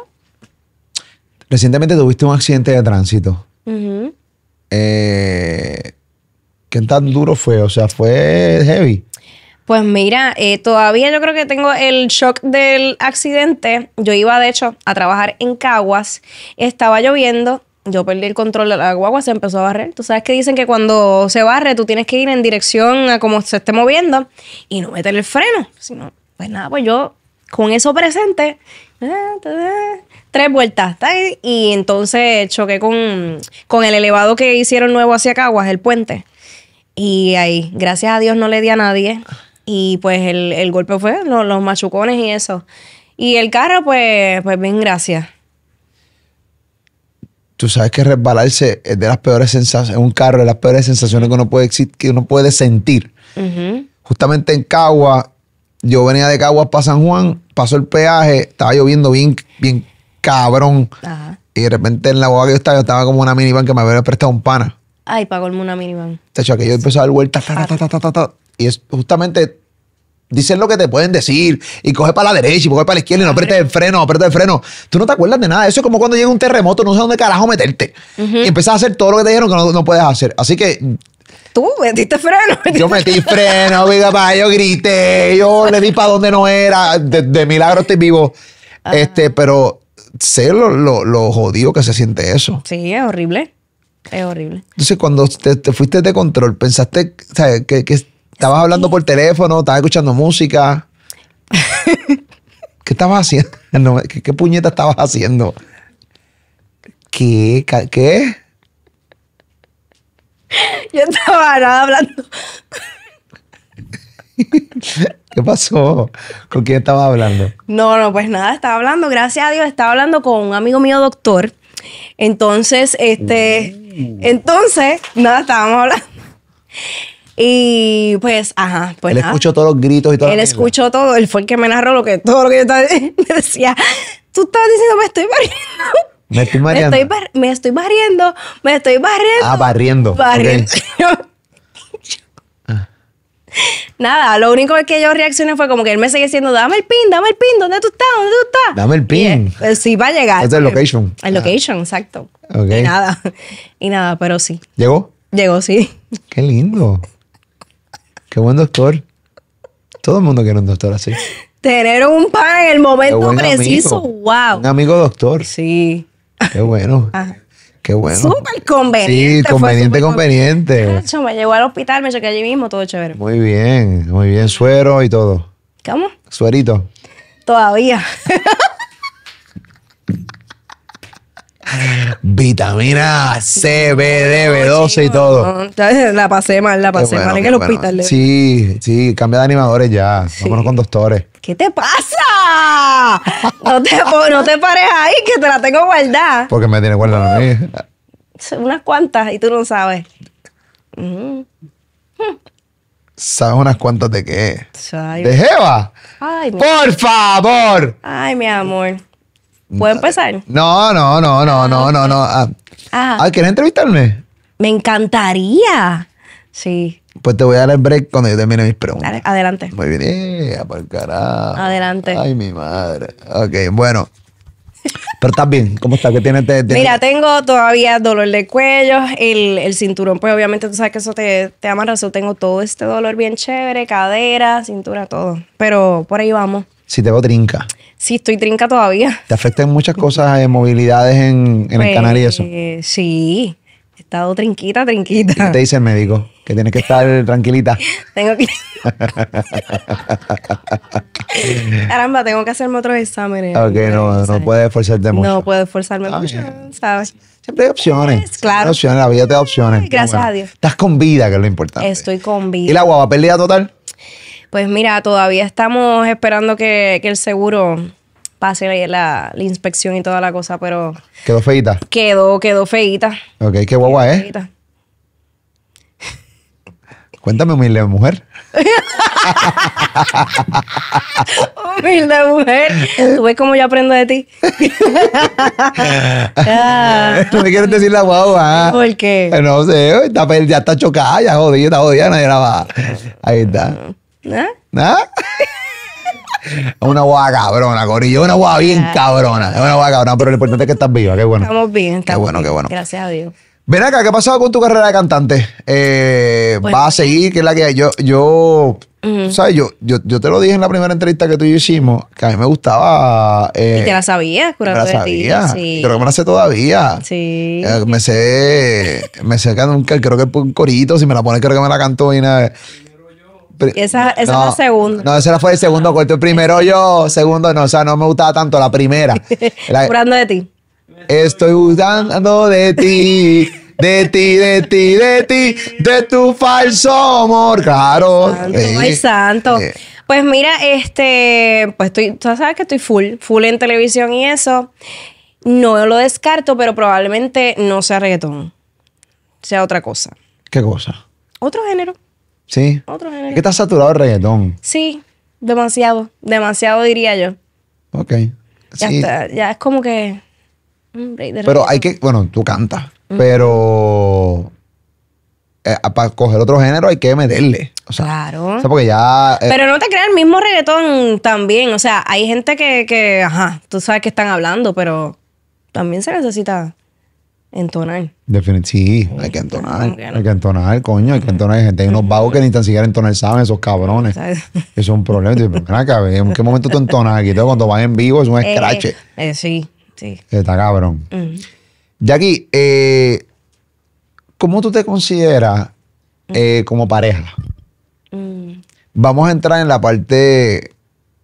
Speaker 1: Recientemente tuviste un accidente de tránsito. Eh, ¿Qué tan duro fue? O sea, fue heavy.
Speaker 2: Pues mira, eh, todavía yo creo que tengo el shock del accidente. Yo iba, de hecho, a trabajar en Caguas. Estaba lloviendo. Yo perdí el control de la guagua, se empezó a barrer. Tú sabes que dicen que cuando se barre, tú tienes que ir en dirección a cómo se esté moviendo y no meter el freno. Si no, pues nada, pues yo con eso presente, ah, tres vueltas. ta, Y entonces choqué con, con el elevado que hicieron nuevo hacia Caguas, el puente. Y ahí, gracias a Dios, no le di a nadie. Y pues el, el golpe fue lo- los machucones y eso. Y el carro, pues, pues bien, gracias.
Speaker 1: Tú sabes que resbalarse es de las peores sensaciones, un carro es de las peores sensaciones que uno puede, que uno puede sentir. Justamente en Cagua, yo venía de Caguas para San Juan, pasó el peaje, estaba lloviendo bien, bien cabrón.
Speaker 2: Ajá.
Speaker 1: Y de repente en la boda que yo estaba, yo estaba como una minivan que me había prestado un pana.
Speaker 2: Ay, pagó una minivan.
Speaker 1: De hecho, aquello empezó a dar vueltas. ta, ta, ta, ta, ta, ta. Y es justamente. Dicen lo que te pueden decir. Y coge para la derecha y coge para la izquierda y no apretes el freno, no apretes el freno. Tú no te acuerdas de nada. Eso es como cuando llega un terremoto, no sabes dónde carajo meterte. Y empiezas a hacer todo lo que te dijeron que no, no puedes hacer. Así que
Speaker 2: Tú metiste freno.
Speaker 1: yo metí freno, oiga, pa, yo grité, yo le di para donde no era. De, de milagro estoy vivo. Este, pero sé lo, lo, lo jodido que se siente eso.
Speaker 2: Sí, es horrible. Es horrible.
Speaker 1: Entonces, cuando te, te fuiste de control, pensaste ¿sabes? Que, que estabas hablando por teléfono, estabas escuchando música. ¿Qué estabas haciendo? No, ¿qué, qué puñeta estabas haciendo? ¿Qué? ¿Qué?
Speaker 2: Yo estaba nada hablando.
Speaker 1: ¿Qué pasó? ¿Con quién estabas hablando?
Speaker 2: No, no, pues nada, estaba hablando, gracias a Dios, estaba hablando con un amigo mío doctor. Entonces, este, entonces, nada, estábamos hablando. Y pues, ajá, pues
Speaker 1: Él
Speaker 2: nada.
Speaker 1: escuchó todos los gritos y todo.
Speaker 2: Él escuchó todo, él fue el que me narró lo que, todo lo que yo estaba me decía. Tú estabas diciendo, me estoy barriendo.
Speaker 1: Me estoy
Speaker 2: Me
Speaker 1: mareando.
Speaker 2: estoy, bar- me estoy barriendo, me estoy barriendo.
Speaker 1: Ah, barriendo,
Speaker 2: Barriendo. Nada, lo único que yo reaccioné fue como que él me seguía diciendo, dame el pin, dame el pin, ¿dónde tú estás? ¿Dónde tú estás?
Speaker 1: Dame el pin.
Speaker 2: Eh, sí, va a llegar.
Speaker 1: Es el location.
Speaker 2: El location, exacto. Y nada, y nada, pero sí.
Speaker 1: ¿Llegó?
Speaker 2: Llegó, sí.
Speaker 1: Qué lindo. Qué buen doctor. Todo el mundo quiere un doctor así.
Speaker 2: Tener un pan en el momento preciso,
Speaker 1: amigo.
Speaker 2: wow.
Speaker 1: Un amigo doctor.
Speaker 2: Sí.
Speaker 1: Qué bueno.
Speaker 2: Ajá.
Speaker 1: Qué bueno.
Speaker 2: Súper conveniente.
Speaker 1: Sí, conveniente, conveniente.
Speaker 2: Nacho, me llevó al hospital, me choqué allí mismo, todo chévere.
Speaker 1: Muy bien, muy bien. Suero y todo.
Speaker 2: ¿Cómo?
Speaker 1: Suerito.
Speaker 2: Todavía.
Speaker 1: Vitamina C, B, D, B12 y todo.
Speaker 2: La pasé mal, la pasé
Speaker 1: bueno,
Speaker 2: mal en el
Speaker 1: bueno.
Speaker 2: hospital.
Speaker 1: Sí, sí, cambia de animadores ya. Vámonos con doctores.
Speaker 2: ¿Qué te pasa? No te, no te pares ahí, que te la tengo guardada.
Speaker 1: Porque me tiene guardado a mí.
Speaker 2: Unas cuantas y tú no sabes. Ujú.
Speaker 1: ¿Sabes unas cuantas de qué?
Speaker 2: Ay,
Speaker 1: ¿De Jeva?
Speaker 2: ay,
Speaker 1: ¡Por favor!
Speaker 2: ay, mi amor. ¿Puedo empezar?
Speaker 1: No, no, no, no, no, no, no. Ah, ah, ¿quieres entrevistarme?
Speaker 2: Me encantaría. Sí.
Speaker 1: Pues te voy a dar el break cuando yo termine mis preguntas.
Speaker 2: Dale, adelante.
Speaker 1: Muy bien, eh, por carajo.
Speaker 2: Adelante.
Speaker 1: Ay, mi madre. Ok, bueno. Pero estás bien, ¿cómo estás? ¿Qué tienes? Te-
Speaker 2: Mira, tengo todavía dolor de cuello, el, el cinturón, pues obviamente tú sabes que eso te, te amarra, eso tengo todo este dolor bien chévere, cadera, cintura, todo. Pero por ahí vamos.
Speaker 1: Si te veo trinca.
Speaker 2: Sí, estoy trinca todavía.
Speaker 1: ¿Te afectan muchas cosas de movilidades en, en el
Speaker 2: Pues,
Speaker 1: canal y eso?
Speaker 2: Sí, he estado trinquita,
Speaker 1: ¿Qué
Speaker 2: trinquita.
Speaker 1: te dice el médico? Que tienes que estar tranquilita.
Speaker 2: Tengo que... Caramba, tengo que hacerme otros exámenes.
Speaker 1: Ok, no, no puedes esforzarte mucho.
Speaker 2: No puedo esforzarme mucho,
Speaker 1: bien.
Speaker 2: ¿sabes?
Speaker 1: Siempre hay opciones.
Speaker 2: Pues, claro.
Speaker 1: Hay opciones, la vida te da opciones.
Speaker 2: Gracias a Dios.
Speaker 1: Estás con vida, que es lo importante.
Speaker 2: Estoy con
Speaker 1: ¿Y
Speaker 2: vida.
Speaker 1: la guava pérdida total?
Speaker 2: Pues mira, todavía estamos esperando que, que el seguro pase la, la- inspección y toda la cosa, pero
Speaker 1: Quedó feita.
Speaker 2: quedó, quedó feíta.
Speaker 1: Ok, ¿qué guagua es?
Speaker 2: feíta.
Speaker 1: Cuéntame, humilde mujer.
Speaker 2: Humilde mujer. Tú ves cómo yo aprendo de ti. Ah,
Speaker 1: ¿No me quieres decir la guagua?
Speaker 2: ¿Por qué?
Speaker 1: No sé, está, ya está chocada, ya jodida, está jodida, nadie la va. Ahí está.
Speaker 2: ¿Ah?
Speaker 1: ¿Ah? Una guagua cabrona, Corillo, una guagua bien cabrona. Es una guagua cabrona, pero lo importante es que estás viva, qué bueno.
Speaker 2: Estamos bien.
Speaker 1: Qué
Speaker 2: Estamos
Speaker 1: bueno,
Speaker 2: bien.
Speaker 1: qué bueno.
Speaker 2: Gracias a Dios.
Speaker 1: Ven acá, ¿qué ha pasado con tu carrera de cantante? Eh,
Speaker 2: Bueno.
Speaker 1: ¿Vas a seguir? ¿Qué es la que hay? Yo, yo, ¿sabes? Yo, yo, yo te lo dije en la primera entrevista que tú y yo hicimos, que a mí me gustaba. Eh,
Speaker 2: ¿Y te la sabías?
Speaker 1: me
Speaker 2: Curando
Speaker 1: la sabía.
Speaker 2: Sí.
Speaker 1: Creo que me la sé todavía.
Speaker 2: Sí.
Speaker 1: Eh, me sé, me sé que nunca, creo que un corito, si me la pones, creo que me la canto y nada.
Speaker 2: Esa- esa es la segunda.
Speaker 1: No, esa fue el segundo corto. El primero yo, segundo no, o sea, no me gustaba tanto la primera. La-
Speaker 2: Curando de ti.
Speaker 1: Estoy gustando de ti, de ti, de ti, de ti, de tu falso amor, claro.
Speaker 2: Santo,
Speaker 1: Sí.
Speaker 2: ay, santo. Pues mira, este, pues estoy, tú sabes que estoy full, full en televisión y eso. No lo descarto, pero probablemente no sea reggaetón. Sea otra cosa.
Speaker 1: ¿Qué cosa?
Speaker 2: Otro género.
Speaker 1: Sí.
Speaker 2: Otro
Speaker 1: Es
Speaker 2: género.
Speaker 1: que está saturado el reggaetón.
Speaker 2: Sí, demasiado. Demasiado diría yo.
Speaker 1: Ok.
Speaker 2: Ya,
Speaker 1: Sí.
Speaker 2: está, ya es como que.
Speaker 1: Pero hay que, bueno, tú cantas, pero eh, para coger otro género hay que meterle. O sea,
Speaker 2: Claro.
Speaker 1: o sea, porque ya. eh,
Speaker 2: Pero no te creas, el mismo reggaetón también. O sea, hay gente que, que, ajá, tú sabes que están hablando, pero también se necesita entonar.
Speaker 1: sí, hay que entonar. Hay que entonar, coño, hay que entonar. Hay gente, hay unos vagos que ni tan siquiera entonar saben, esos cabrones. Eso es un problema. ¿en qué momento tú entonas aquí? Cuando vas en vivo es un
Speaker 2: Eh,
Speaker 1: scratch.
Speaker 2: eh, sí, sí.
Speaker 1: Está cabrón.
Speaker 2: Mm.
Speaker 1: Jackie, eh, ¿cómo tú te consideras como pareja?
Speaker 2: Mm.
Speaker 1: Vamos a entrar en la parte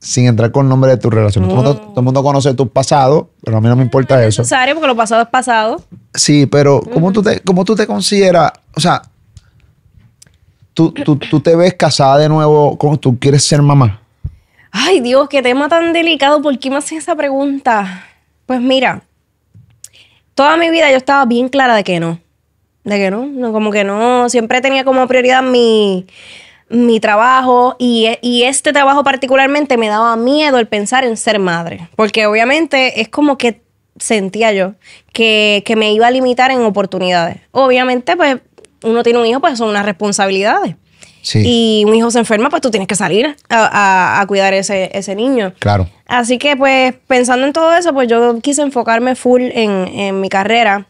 Speaker 1: sin entrar con nombre de tu relación. Todo, el mundo, todo el mundo conoce tus pasados, pero a mí no me importa eso.
Speaker 2: necesario porque lo pasado es pasado.
Speaker 1: Sí, pero ¿cómo tú te, cómo tú te consideras? O sea, ¿tú, tú, tú te ves casada de nuevo, tú quieres ser mamá.
Speaker 2: Ay, Dios, qué tema tan delicado. ¿Por qué me haces esa pregunta? Pues mira, toda mi vida yo estaba bien clara de que no. De que no. no como que no. Siempre tenía como prioridad mi, mi trabajo y, y este trabajo particularmente me daba miedo el pensar en ser madre. Porque obviamente es como que sentía yo que, que me iba a limitar en oportunidades. Obviamente, pues uno tiene un hijo, pues son unas responsabilidades.
Speaker 1: Sí,
Speaker 2: Y un hijo se enferma, pues tú tienes que salir a, a- a cuidar ese, ese niño.
Speaker 1: claro.
Speaker 2: Así que, pues, pensando en todo eso, pues yo quise enfocarme full en, en mi carrera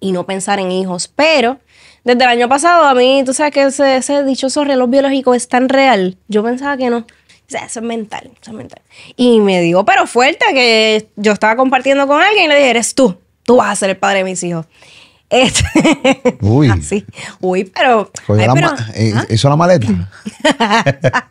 Speaker 2: y no pensar en hijos. Pero desde el año pasado, a mí, tú sabes que ese, ese dichoso reloj biológico es tan real. Yo pensaba que no. O sea, eso es mental, eso es mental. Y me dio, pero fuerte, que yo estaba compartiendo con alguien y le dije, eres tú, tú vas a ser el padre de mis hijos. Este,
Speaker 1: Uy.
Speaker 2: Así. Uy, pero... Ay, pero-
Speaker 1: ma- eh,
Speaker 2: ¿ah?
Speaker 1: ¿Hizo la maleta?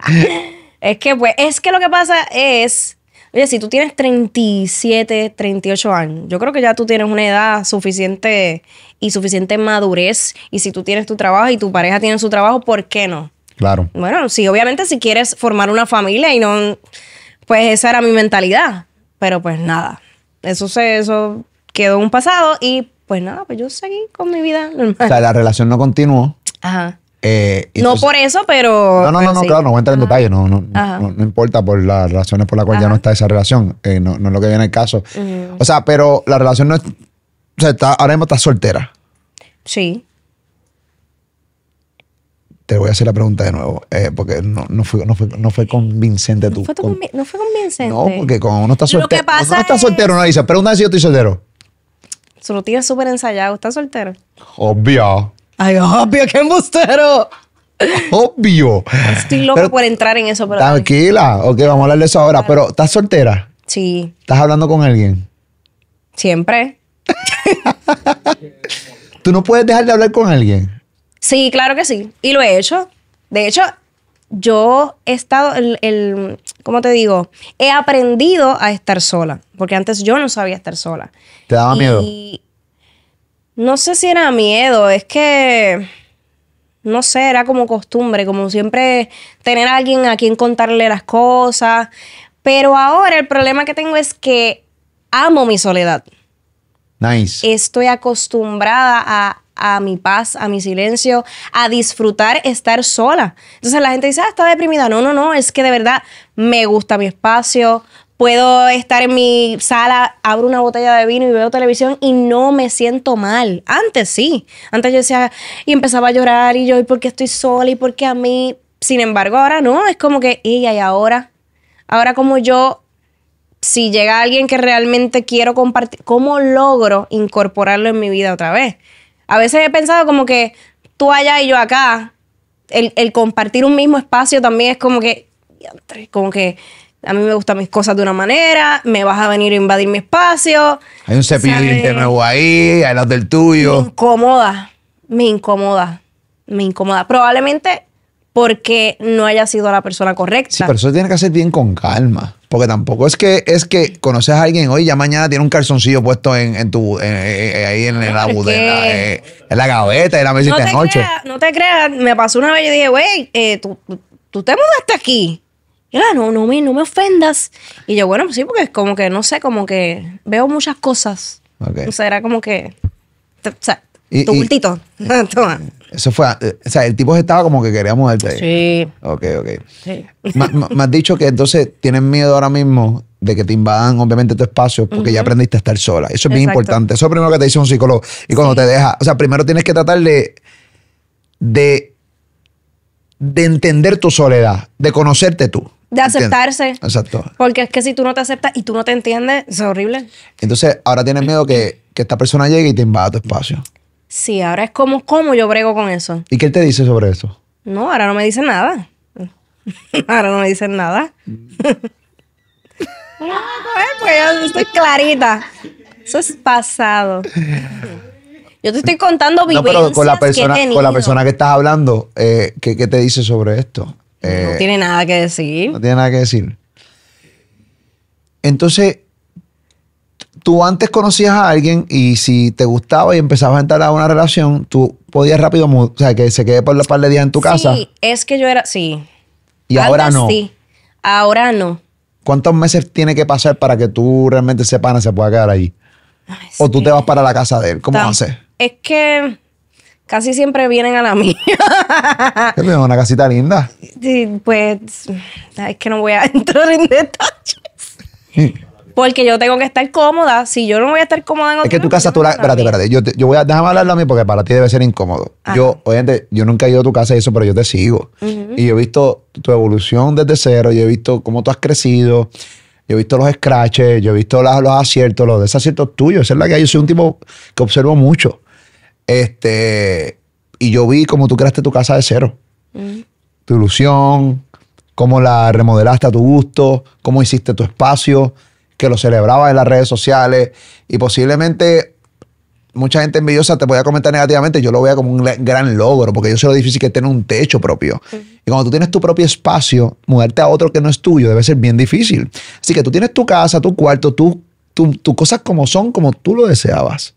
Speaker 2: Es que, pues, es que lo que pasa es, oye, si tú tienes 37, 38 años, yo creo que ya tú tienes una edad suficiente y suficiente madurez. Y si tú tienes tu trabajo y tu pareja tiene su trabajo, ¿por qué no?
Speaker 1: Claro.
Speaker 2: Bueno, sí, obviamente si quieres formar una familia y no, pues esa era mi mentalidad. Pero pues nada, eso se, eso quedó en un pasado y pues nada, pues yo seguí con mi vida normal.
Speaker 1: O sea, la relación no continuó.
Speaker 2: Ajá.
Speaker 1: Eh,
Speaker 2: No
Speaker 1: entonces-
Speaker 2: por eso, pero...
Speaker 1: No, no,
Speaker 2: pero
Speaker 1: no,
Speaker 2: sí.
Speaker 1: claro, no voy a entrar en detalle, no, no, no, no importa por las razones por las cuales ya no está esa relación, eh, no, no es lo que viene el caso. O sea, pero la relación no es, o sea, está- ahora mismo estás soltera.
Speaker 2: Sí.
Speaker 1: te voy a hacer la pregunta de nuevo, eh, porque no, no, fue, no, fue, no fue convincente tú.
Speaker 2: No fue,
Speaker 1: con-
Speaker 2: convi- no fue convincente.
Speaker 1: no, porque cuando uno está
Speaker 2: Lo que
Speaker 1: soltero, cuando uno está
Speaker 2: es-
Speaker 1: soltero, uno dice, pregúntame si yo estoy soltero.
Speaker 2: Se lo tienes súper ensayado. ¿Estás soltero?
Speaker 1: Obvio.
Speaker 2: Ay, obvio, qué embustero.
Speaker 1: Obvio.
Speaker 2: Estoy loca
Speaker 1: Pero-
Speaker 2: por entrar en eso, pero...
Speaker 1: Tranquila. Ok, vamos a hablar de eso ahora. Pero, ¿estás soltera?
Speaker 2: Sí,
Speaker 1: ¿Estás hablando con alguien?
Speaker 2: siempre.
Speaker 1: ¿Tú no puedes dejar de hablar con alguien?
Speaker 2: Sí, claro que sí. Y lo he hecho. De hecho, yo he estado, el, el- ¿cómo te digo? He aprendido a estar sola. Porque antes yo no sabía estar sola.
Speaker 1: ¿Te daba miedo?
Speaker 2: No sé si era miedo, es que, no sé, era como costumbre, como siempre tener a alguien a quien contarle las cosas. Pero ahora el problema que tengo es que amo mi soledad.
Speaker 1: Nice.
Speaker 2: Estoy acostumbrada a, a mi paz, a mi silencio, a disfrutar estar sola. Entonces la gente dice, ah, está deprimida. No, no, no, es que de verdad me gusta mi espacio. Puedo estar en mi sala, abro una botella de vino y veo televisión y no me siento mal. Antes sí. Antes yo decía, y empezaba a llorar y yo, ¿y por qué estoy sola? ¿Y por qué a mí? Sin embargo, ahora no. Es como que, y, y ahora, ahora como yo si llega alguien que realmente quiero compartir, ¿cómo logro incorporarlo en mi vida otra vez? A veces he pensado como que tú allá y yo acá, el, el compartir un mismo espacio también es como que, como que a mí me gustan mis cosas de una manera, me vas a venir a invadir mi espacio.
Speaker 1: Hay un cepillo de nuevo ahí, hay los del
Speaker 2: Me
Speaker 1: tuyo.
Speaker 2: incomoda, me incomoda, me incomoda. Probablemente porque no haya sido la persona correcta.
Speaker 1: Sí, pero eso tiene que hacer bien con calma. Porque tampoco es que es que conoces a alguien hoy ya mañana tiene un calzoncillo puesto en, en tu en- en- ahí en, la
Speaker 2: que-
Speaker 1: eh, en la gaveta y la
Speaker 2: no
Speaker 1: mesita
Speaker 2: te,
Speaker 1: de noche.
Speaker 2: creas, no te creas, me pasó una vez y dije, güey, eh, ¿tú, tú, tú te mudaste aquí. No, no me, no me ofendas. Y yo, bueno, pues sí, porque es como que, no sé, como que veo muchas cosas.
Speaker 1: Ok.
Speaker 2: O sea, era como que, o sea,
Speaker 1: Y-
Speaker 2: tu
Speaker 1: y-
Speaker 2: bultito. Toma.
Speaker 1: Eso fue, eh, o sea, el tipo estaba como que quería mudarte ahí.
Speaker 2: Sí,
Speaker 1: Ok, ok.
Speaker 2: sí.
Speaker 1: Me has dicho que entonces tienes miedo ahora mismo de que te invadan obviamente tu espacio porque ya aprendiste a estar sola. Eso es bien
Speaker 2: Exacto.
Speaker 1: importante. Eso es lo primero que te dice un psicólogo. Y cuando te deja, o sea, primero tienes que tratar de, de, de entender tu soledad, de conocerte tú.
Speaker 2: De
Speaker 1: ¿Entiendes?
Speaker 2: aceptarse.
Speaker 1: Exacto.
Speaker 2: Porque es que si tú no te aceptas y tú no te entiendes, es horrible.
Speaker 1: Entonces, ahora tienes miedo que, que esta persona llegue y te invada tu espacio.
Speaker 2: Sí, ahora es como, ¿cómo yo brego con eso?
Speaker 1: ¿Y qué él te dice sobre eso?
Speaker 2: No, ahora no me dicen nada. ahora no me dicen nada. Pues, yo estoy clarita. Eso es pasado. Yo te estoy contando
Speaker 1: No,
Speaker 2: vivencias
Speaker 1: pero con la persona,
Speaker 2: que he
Speaker 1: con la persona que estás hablando, eh, ¿qué, qué te dice sobre esto? Eh,
Speaker 2: No tiene nada que decir.
Speaker 1: No tiene nada que decir. Entonces, tú antes conocías a alguien y si te gustaba y empezabas a entrar a una relación, tú podías rápido, o sea, que se quede por la par de días en tu casa
Speaker 2: Sí, es que yo era, sí.
Speaker 1: y ahora no.
Speaker 2: Sí, ahora no.
Speaker 1: ¿Cuántos meses tiene que pasar para que tú realmente sepas se pueda quedar allí?
Speaker 2: Ay,
Speaker 1: O tú te vas para la casa de él. ¿Cómo
Speaker 2: Tam-
Speaker 1: haces?
Speaker 2: Es que casi siempre vienen a la mía.
Speaker 1: Es una casita linda.
Speaker 2: Sí, pues es que no voy a entrar en detalles. Porque yo tengo que estar cómoda. Si yo no voy a estar cómoda en
Speaker 1: Es que tu casa, tú la. Espérate, espérate. Yo, te- yo voy a. Déjame hablarlo a mí porque para ti debe ser incómodo.
Speaker 2: Ajá.
Speaker 1: Yo, obviamente, yo nunca he ido a tu casa y eso, pero yo te sigo. Y yo he visto tu evolución desde cero. Yo he visto cómo tú has crecido. Yo he visto los scratches. Yo he visto las- los aciertos, los desaciertos tuyos. Esa es la que hay. Yo soy un tipo que observo mucho. Este. Y yo vi cómo tú creaste tu casa de cero. Tu ilusión, cómo la remodelaste a tu gusto, cómo hiciste tu espacio, que lo celebrabas en las redes sociales y posiblemente mucha gente envidiosa te puede comentar negativamente, yo lo veo como un gran logro, porque yo sé lo difícil que es tener un techo propio. Y cuando tú tienes tu propio espacio, mudarte a otro que no es tuyo debe ser bien difícil. Así que tú tienes tu casa, tu cuarto, tu, tu- tus cosas como son, como tú lo deseabas.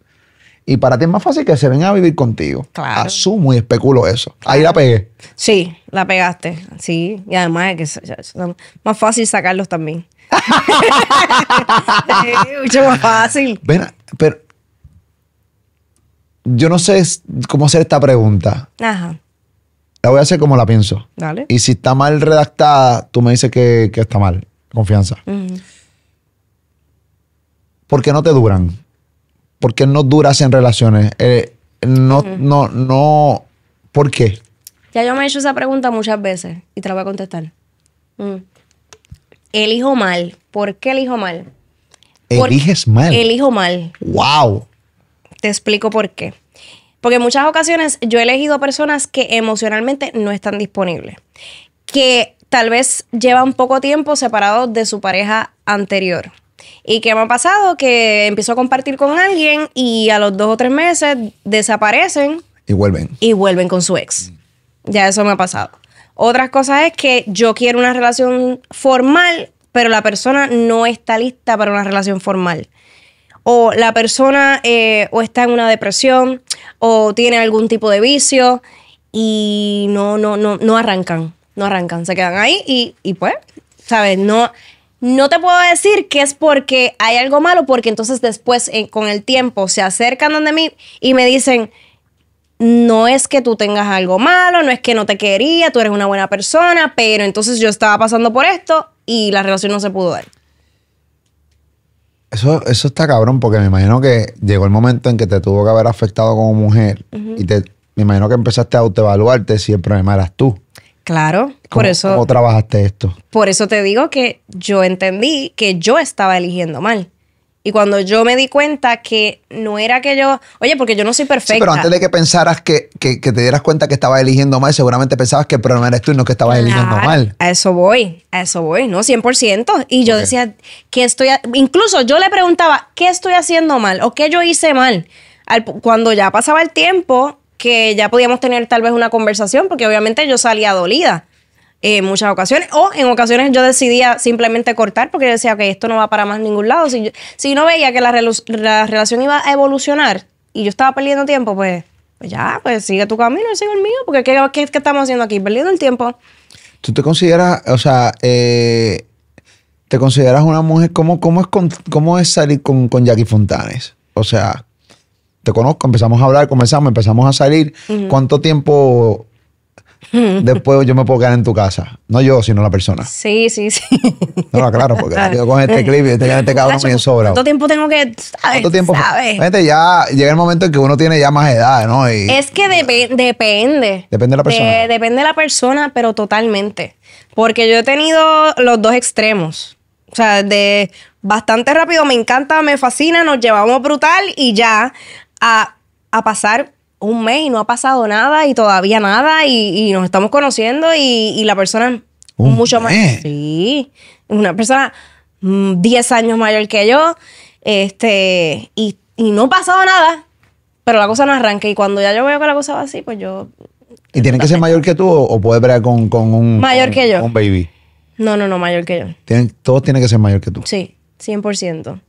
Speaker 1: Y para ti es más fácil que se vengan a vivir contigo.
Speaker 2: Claro.
Speaker 1: Asumo y especulo eso. Ahí la pegué.
Speaker 2: Sí, la pegaste. Sí, y además es que es- más fácil sacarlos también. Sí, mucho más fácil.
Speaker 1: Ven, pero yo no sé cómo hacer esta pregunta.
Speaker 2: Ajá,
Speaker 1: La voy a hacer como la pienso.
Speaker 2: dale.
Speaker 1: Y si está mal redactada, tú me dices que, que está mal. Confianza.
Speaker 2: Ujú.
Speaker 1: ¿Por qué no te duran? ¿Por qué no duras en relaciones? Eh, no, no, no. ¿Por qué?
Speaker 2: Ya yo me he hecho esa pregunta muchas veces y te la voy a contestar. Mm. Elijo mal. ¿Por qué elijo mal?
Speaker 1: Eliges mal.
Speaker 2: Elijo mal.
Speaker 1: wow.
Speaker 2: Te explico por qué. Porque en muchas ocasiones yo he elegido personas que emocionalmente no están disponibles. Que tal vez llevan poco tiempo separados de su pareja anterior. Y que me ha pasado que empiezo a compartir con alguien y a los dos o tres meses desaparecen
Speaker 1: Y vuelven.
Speaker 2: y vuelven con su ex. Ya eso me ha pasado. Otras cosas es que yo quiero una relación formal, pero la persona no está lista para una relación formal. O la persona eh, o está en una depresión o tiene algún tipo de vicio y no, no, no, no arrancan. No arrancan. Se quedan ahí y, y pues, ¿sabes? No, no te puedo decir que es porque hay algo malo, porque entonces después, eh, con el tiempo, se acercan donde mí y me dicen, no es que tú tengas algo malo, no es que no te quería, tú eres una buena persona, pero entonces yo estaba pasando por esto y la relación no se pudo dar.
Speaker 1: Eso, eso está cabrón porque me imagino que llegó el momento en que te tuvo que haber afectado como mujer y te, me imagino que empezaste a autoevaluarte si el problema eras tú.
Speaker 2: Claro, por
Speaker 1: ¿Cómo-
Speaker 2: eso,
Speaker 1: ¿Cómo trabajaste esto?
Speaker 2: por eso te digo que yo entendí que yo estaba eligiendo mal. Y cuando yo me di cuenta que no era que yo, oye, porque yo no soy
Speaker 1: Sí,
Speaker 2: perfecta.
Speaker 1: pero antes de que pensaras que, que- que te dieras cuenta que estabas eligiendo mal, seguramente pensabas que el problema eres tú y no que estabas eligiendo mal.
Speaker 2: A eso voy, a eso voy, ¿no? 100%. Y yo decía, ¿qué estoy ha-? Incluso yo le preguntaba, ¿qué estoy haciendo mal? ¿O qué yo hice mal? Al cuando ya pasaba el tiempo, que ya podíamos tener tal vez una conversación, porque obviamente yo salía dolida en muchas ocasiones. O en ocasiones yo decidía simplemente cortar, porque yo decía, ok, esto no va para más ningún lado. Si yo, si no veía que la, la relación iba a evolucionar y yo estaba perdiendo tiempo, pues, pues ya, pues sigue tu camino y sigue el mío, porque ¿qué, qué, qué estamos haciendo aquí? Perdiendo el tiempo.
Speaker 1: ¿Tú te consideras, o sea, eh, te consideras una mujer, ¿cómo, cómo, es, con- cómo es salir con, con Jackie Fontanes? O sea, te conozco, empezamos a hablar, comenzamos, empezamos a salir. ¿Cuánto tiempo después yo me puedo quedar en tu casa? No yo, sino la persona.
Speaker 2: Sí, sí, sí.
Speaker 1: No, no, claro, porque yo con este clip y este, este cabrón bien sobrado.
Speaker 2: ¿Cuánto tiempo tengo que, sabes?
Speaker 1: ¿Cuánto tiempo?
Speaker 2: ¿Sabes?
Speaker 1: Gente, ya llega el momento en que uno tiene ya más edad, ¿no? Y
Speaker 2: Es que depe- depende.
Speaker 1: Depende de la persona.
Speaker 2: depende de la persona, pero totalmente. Porque yo he tenido los dos extremos. O sea, de bastante rápido, me encanta, me fascina, nos llevamos brutal y ya a, a pasar un mes y no ha pasado nada y todavía nada y, y nos estamos conociendo y, y la persona
Speaker 1: Un
Speaker 2: mucho más... Sí, una persona mm, 10 años mayor que yo este y, y no ha pasado nada, pero la cosa no arranca y cuando ya yo veo que la cosa va así, pues yo...
Speaker 1: ¿Y tienen que ser mayor que tú o, o puedes ver con, con un,
Speaker 2: Mayor
Speaker 1: con-
Speaker 2: que yo.
Speaker 1: un baby?
Speaker 2: No, no, no, mayor que yo.
Speaker 1: Tienen, todos tienen que ser mayor que tú.
Speaker 2: Sí, 100%.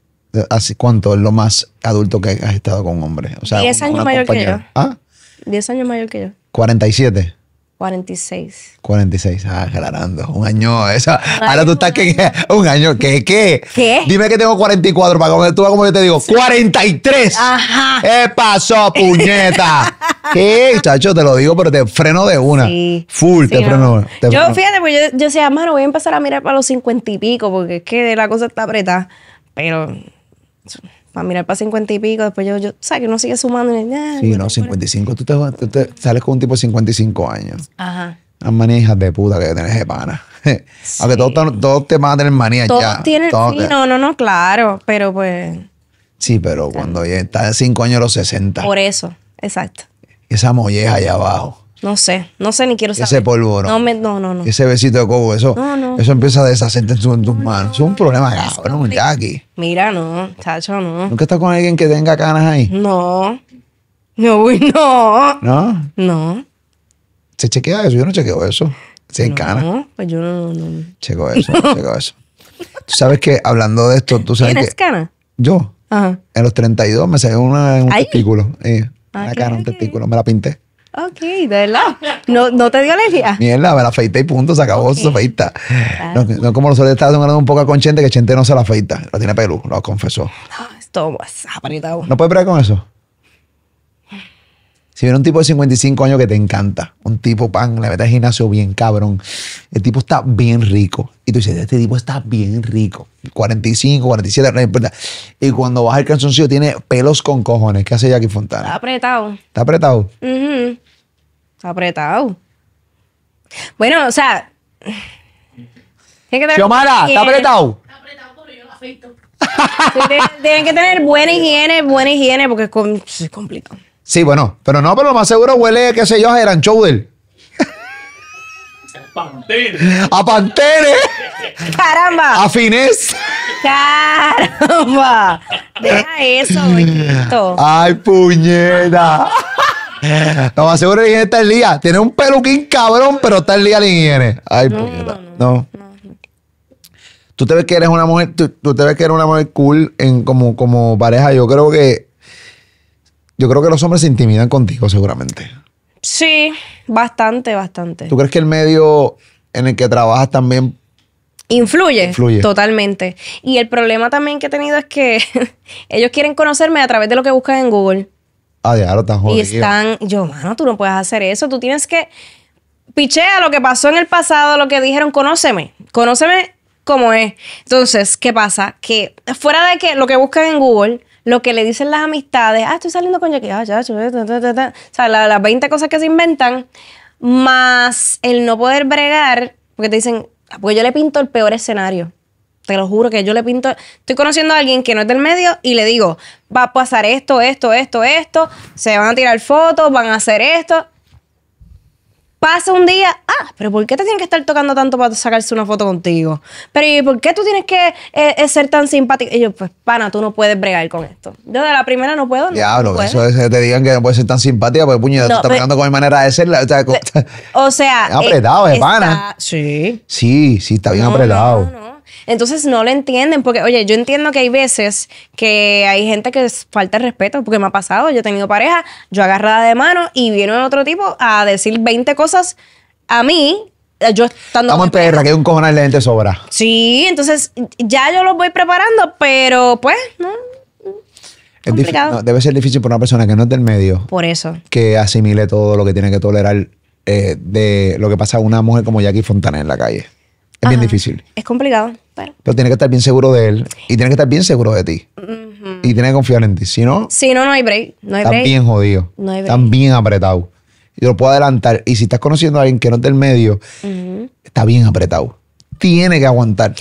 Speaker 1: Así, ¿Cuánto es lo más adulto que has estado con un hombre? O sea,
Speaker 2: Diez
Speaker 1: una-
Speaker 2: años mayor que yo.
Speaker 1: ¿Ah?
Speaker 2: 10 años mayor que yo.
Speaker 1: 47.
Speaker 2: 46.
Speaker 1: 46. Ah, aclarando. Un año. Esa. Ahora tú estás que. Un año. ¿Qué? ¿Qué?
Speaker 2: ¿Qué?
Speaker 1: Dime que tengo 44 para que tú como yo te digo. ¡43!
Speaker 2: Ajá.
Speaker 1: ¿Qué pasó, puñeta? ¿Qué? Chacho, te lo digo, pero te freno de una.
Speaker 2: Sí.
Speaker 1: Full,
Speaker 2: Sí,
Speaker 1: te
Speaker 2: no.
Speaker 1: freno. te
Speaker 2: yo,
Speaker 1: freno.
Speaker 2: fíjate, pues yo, yo decía, mano, voy a empezar a mirar para los 50 y pico, porque es que la cosa está apretada. Pero para mirar para 50 y pico, después yo, yo ¿sabes? Que uno sigue sumando. Y, ah,
Speaker 1: Sí, no, 55. Tú te, tú te sales con un tipo de 55 años.
Speaker 2: Ajá.
Speaker 1: Las manías de puta que tienes de pana. Aunque todos, todos te van a tener manías
Speaker 2: Todos
Speaker 1: ya.
Speaker 2: tienen,
Speaker 1: Todos
Speaker 2: sí,
Speaker 1: te-
Speaker 2: no, no, no, claro, pero pues
Speaker 1: Sí, pero cuando ya estás de 5 años a los 60.
Speaker 2: por eso, exacto.
Speaker 1: Esa molleja allá abajo.
Speaker 2: No sé, no sé ni quiero saber.
Speaker 1: Ese polvo, ¿no?
Speaker 2: No, me- no, no, no.
Speaker 1: Ese besito de coco, eso,
Speaker 2: No, no.
Speaker 1: eso empieza a deshacerte en, tu- en tus manos. Eso es un problema cabrón, Jackie.
Speaker 2: Mira, no, chacho, no.
Speaker 1: ¿Nunca estás con alguien que tenga canas ahí?
Speaker 2: No. No, uy, no.
Speaker 1: ¿No?
Speaker 2: No.
Speaker 1: ¿Se chequea eso? Yo no chequeo eso. Si hay canas.
Speaker 2: No, pues yo no, no.
Speaker 1: Checo eso, checo eso. Tú sabes que hablando de esto, tú sabes
Speaker 2: ¿Tienes
Speaker 1: que
Speaker 2: cana?
Speaker 1: yo,
Speaker 2: Ajá.
Speaker 1: en los 32, me salió una, un testículo. eh, una
Speaker 2: Ok,
Speaker 1: cana, un testículo. Me la pinté.
Speaker 2: Ok, de verdad. ¿No, ¿no te dio alergia?
Speaker 1: Mierda, me la afeité y punto, se acabó, se afeita. No, no como nosotros estábamos hablando un poco con Chente, que Chente no se la afeita, lo tiene pelú, lo confesó.
Speaker 2: Ah, Esto es apretado.
Speaker 1: ¿No puedes bregar con eso? Si viene un tipo de 55 años que te encanta, un tipo, pan, le metes gimnasio bien cabrón, el tipo está bien rico. Y tú dices, este tipo está bien rico. 45, 47, no importa. Y cuando baja el calzoncillo tiene pelos con cojones. ¿Qué hace Jackie
Speaker 2: Está
Speaker 1: Fontana?
Speaker 2: apretado.
Speaker 1: ¿Está apretado?
Speaker 2: Ujú. Está apretado. Bueno, o sea. tiene que tener
Speaker 1: Xiomara, ¿está
Speaker 2: higiene.
Speaker 1: apretado?
Speaker 2: Sí, tienen, tienen que tener buena higiene, buena higiene, porque es, com- es complicado.
Speaker 1: Sí, bueno, pero no, pero lo más seguro huele, qué sé yo, a Heran Shoulder. A Pantene,
Speaker 2: ¡Caramba!
Speaker 1: a Finés.
Speaker 2: ¡Caramba! Deja eso, Bequito.
Speaker 1: Ay, puñeta. Lo más seguro que está el día. Tiene un peluquín cabrón, pero está el día la higiene. Ay, puñeta. No. Tú te ves que eres una mujer, tú, tú te ves que eres una mujer cool en como, como pareja. Yo creo que. Yo creo que los hombres se intimidan contigo, seguramente.
Speaker 2: Sí, bastante, bastante.
Speaker 1: ¿Tú crees que el medio en el que trabajas también
Speaker 2: Influye,
Speaker 1: Influye.
Speaker 2: totalmente. Y el problema también que he tenido es que ellos quieren conocerme a través de lo que buscan en Google.
Speaker 1: Ah, ya lo están
Speaker 2: Y están, yo, mano, tú no puedes hacer eso. Tú tienes que pichea lo que pasó en el pasado, lo que dijeron, conóceme, conóceme como es. Entonces, ¿qué pasa? Que fuera de que lo que buscan en Google, lo que le dicen las amistades, ah, estoy saliendo con Jackie, ah, ya, o sea, la- las 20 cosas que se inventan, más el no poder bregar, porque te dicen, "Ah, porque yo le pinto el peor escenario. Te lo juro que yo le pinto. Estoy conociendo a alguien que no es del medio y le digo, va a pasar esto, esto, esto, esto. Se van a tirar fotos, van a hacer esto. Pasa un día, ah, pero ¿por qué te tienen que estar tocando tanto para sacarse una foto contigo? Pero ¿y por qué tú tienes que eh, eh, ser tan simpático? Y yo, pues, pana, tú no puedes bregar con esto. Yo de la primera no puedo. no,
Speaker 1: Diablo,
Speaker 2: no
Speaker 1: eso es que te digan que no puedes ser tan simpática, porque puñeta, tú
Speaker 2: No,
Speaker 1: estás
Speaker 2: pero-
Speaker 1: pegando con mi manera de ser. O sea,
Speaker 2: O sea.
Speaker 1: Apretado,
Speaker 2: eh,
Speaker 1: de pana.
Speaker 2: Sí.
Speaker 1: Sí, sí, está bien
Speaker 2: No,
Speaker 1: apretado.
Speaker 2: no, no. Entonces no lo entienden, porque, oye, yo entiendo que hay veces que hay gente que falta de respeto, porque me ha pasado, yo he tenido pareja, yo agarrada de mano y viene otro tipo a decir 20 cosas a mí, eh, yo estando...
Speaker 1: Estamos en perra, que hay un cojonal de gente sobra.
Speaker 2: Sí, entonces ya yo los voy preparando, pero pues, no,
Speaker 1: Es
Speaker 2: Complicado.
Speaker 1: no, debe ser difícil para una persona que no es del medio,
Speaker 2: por eso.
Speaker 1: que asimile todo lo que tiene que tolerar eh, de lo que pasa a una mujer como Jackie Fontana en la calle. Es bien difícil.
Speaker 2: Es complicado, pero...
Speaker 1: Pero tiene que estar bien seguro de él y tiene que estar bien seguro de ti. Y tiene que confiar en ti. Si no,
Speaker 2: Si no, no hay break, no hay
Speaker 1: estás
Speaker 2: break.
Speaker 1: bien jodido.
Speaker 2: No hay break.
Speaker 1: Están bien apretados. Yo lo puedo adelantar. Y si estás conociendo a alguien que no es del medio, está bien apretado. Tiene que aguantar.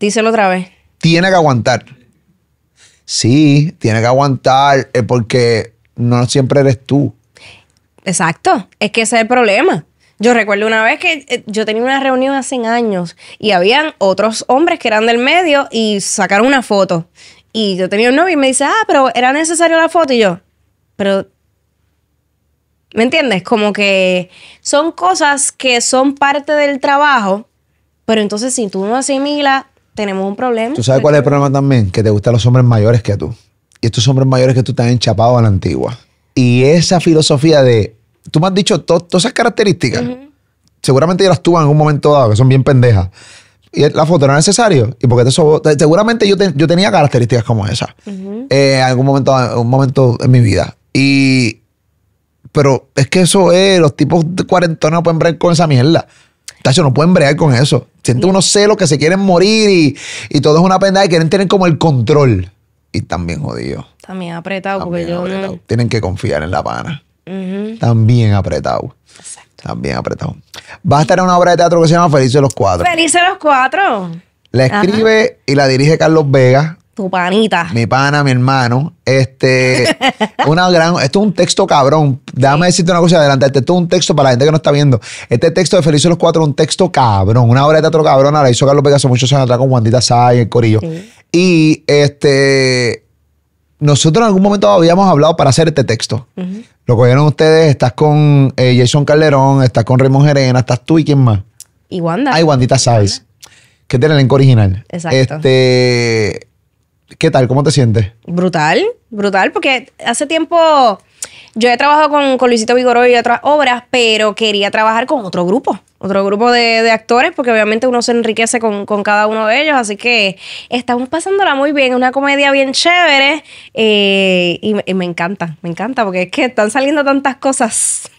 Speaker 2: Díselo otra vez.
Speaker 1: Tiene que aguantar. Sí, tiene que aguantar eh, porque no siempre eres tú.
Speaker 2: Exacto, es que ese es el problema. Yo recuerdo una vez que eh, yo tenía una reunión hace años y habían otros hombres que eran del medio y sacaron una foto. Y yo tenía un novio y me dice, ah, pero era necesario la foto. Y yo, pero, ¿me entiendes? Como que son cosas que son parte del trabajo, pero entonces si tú no asimilas, tenemos un problema.
Speaker 1: ¿Tú sabes cuál es el problema también? Que te gustan los hombres mayores que tú. Y estos hombres mayores que tú están enchapados a la antigua. Y esa filosofía de. Tú me has dicho to- todas esas características. Seguramente yo las tuve en algún momento dado, que son bien pendejas. Y la foto era necesario. Y porque te seguramente yo, te- yo tenía características como esas. eh, en algún momento, un momento en mi vida. Y. Pero es que eso es. Los tipos de cuarentones no pueden bregar con esa mierda. Tacho, no pueden bregar con eso. Sienten unos celos que se quieren morir y, y todo es una pendeja y quieren tener como el control. Y están bien jodidos.
Speaker 2: También apretado
Speaker 1: Están
Speaker 2: porque yo.
Speaker 1: Tienen que confiar en la pana. Bien apretados.
Speaker 2: Exacto.
Speaker 1: Están bien apretados. Va a estar en una obra de teatro que se llama Felices los Cuatro.
Speaker 2: Felices los cuatro.
Speaker 1: La escribe y la dirige Carlos Vega.
Speaker 2: Tu panita.
Speaker 1: mi pana, mi hermano. Este, una gran, esto es un texto cabrón. Déjame decirte una cosa adelante. Esto es un texto para la gente que no está viendo. Este texto de Felices los Cuatro es un texto cabrón. Una obra de teatro cabrón. La hizo Carlos Vega hace muchos años atrás con Juanita Say, el Corillo.
Speaker 2: Sí.
Speaker 1: Y este, nosotros en algún momento habíamos hablado para hacer este texto. Lo cogieron ustedes. Estás con eh, Jason Calderón, estás con Raymond Gerena, estás tú y quién más.
Speaker 2: Y Wanda.
Speaker 1: Ay, Wandita Sáez, que es del elenco original.
Speaker 2: Exacto.
Speaker 1: Este, ¿qué tal? ¿Cómo te sientes?
Speaker 2: Brutal, brutal, porque hace tiempo yo he trabajado con, con Luisito Vigoró y otras obras, pero quería trabajar con otro grupo, otro grupo de, de actores, porque obviamente uno se enriquece con, con cada uno de ellos, así que estamos pasándola muy bien, una comedia bien chévere eh, y, y me encanta, me encanta, porque es que están saliendo tantas cosas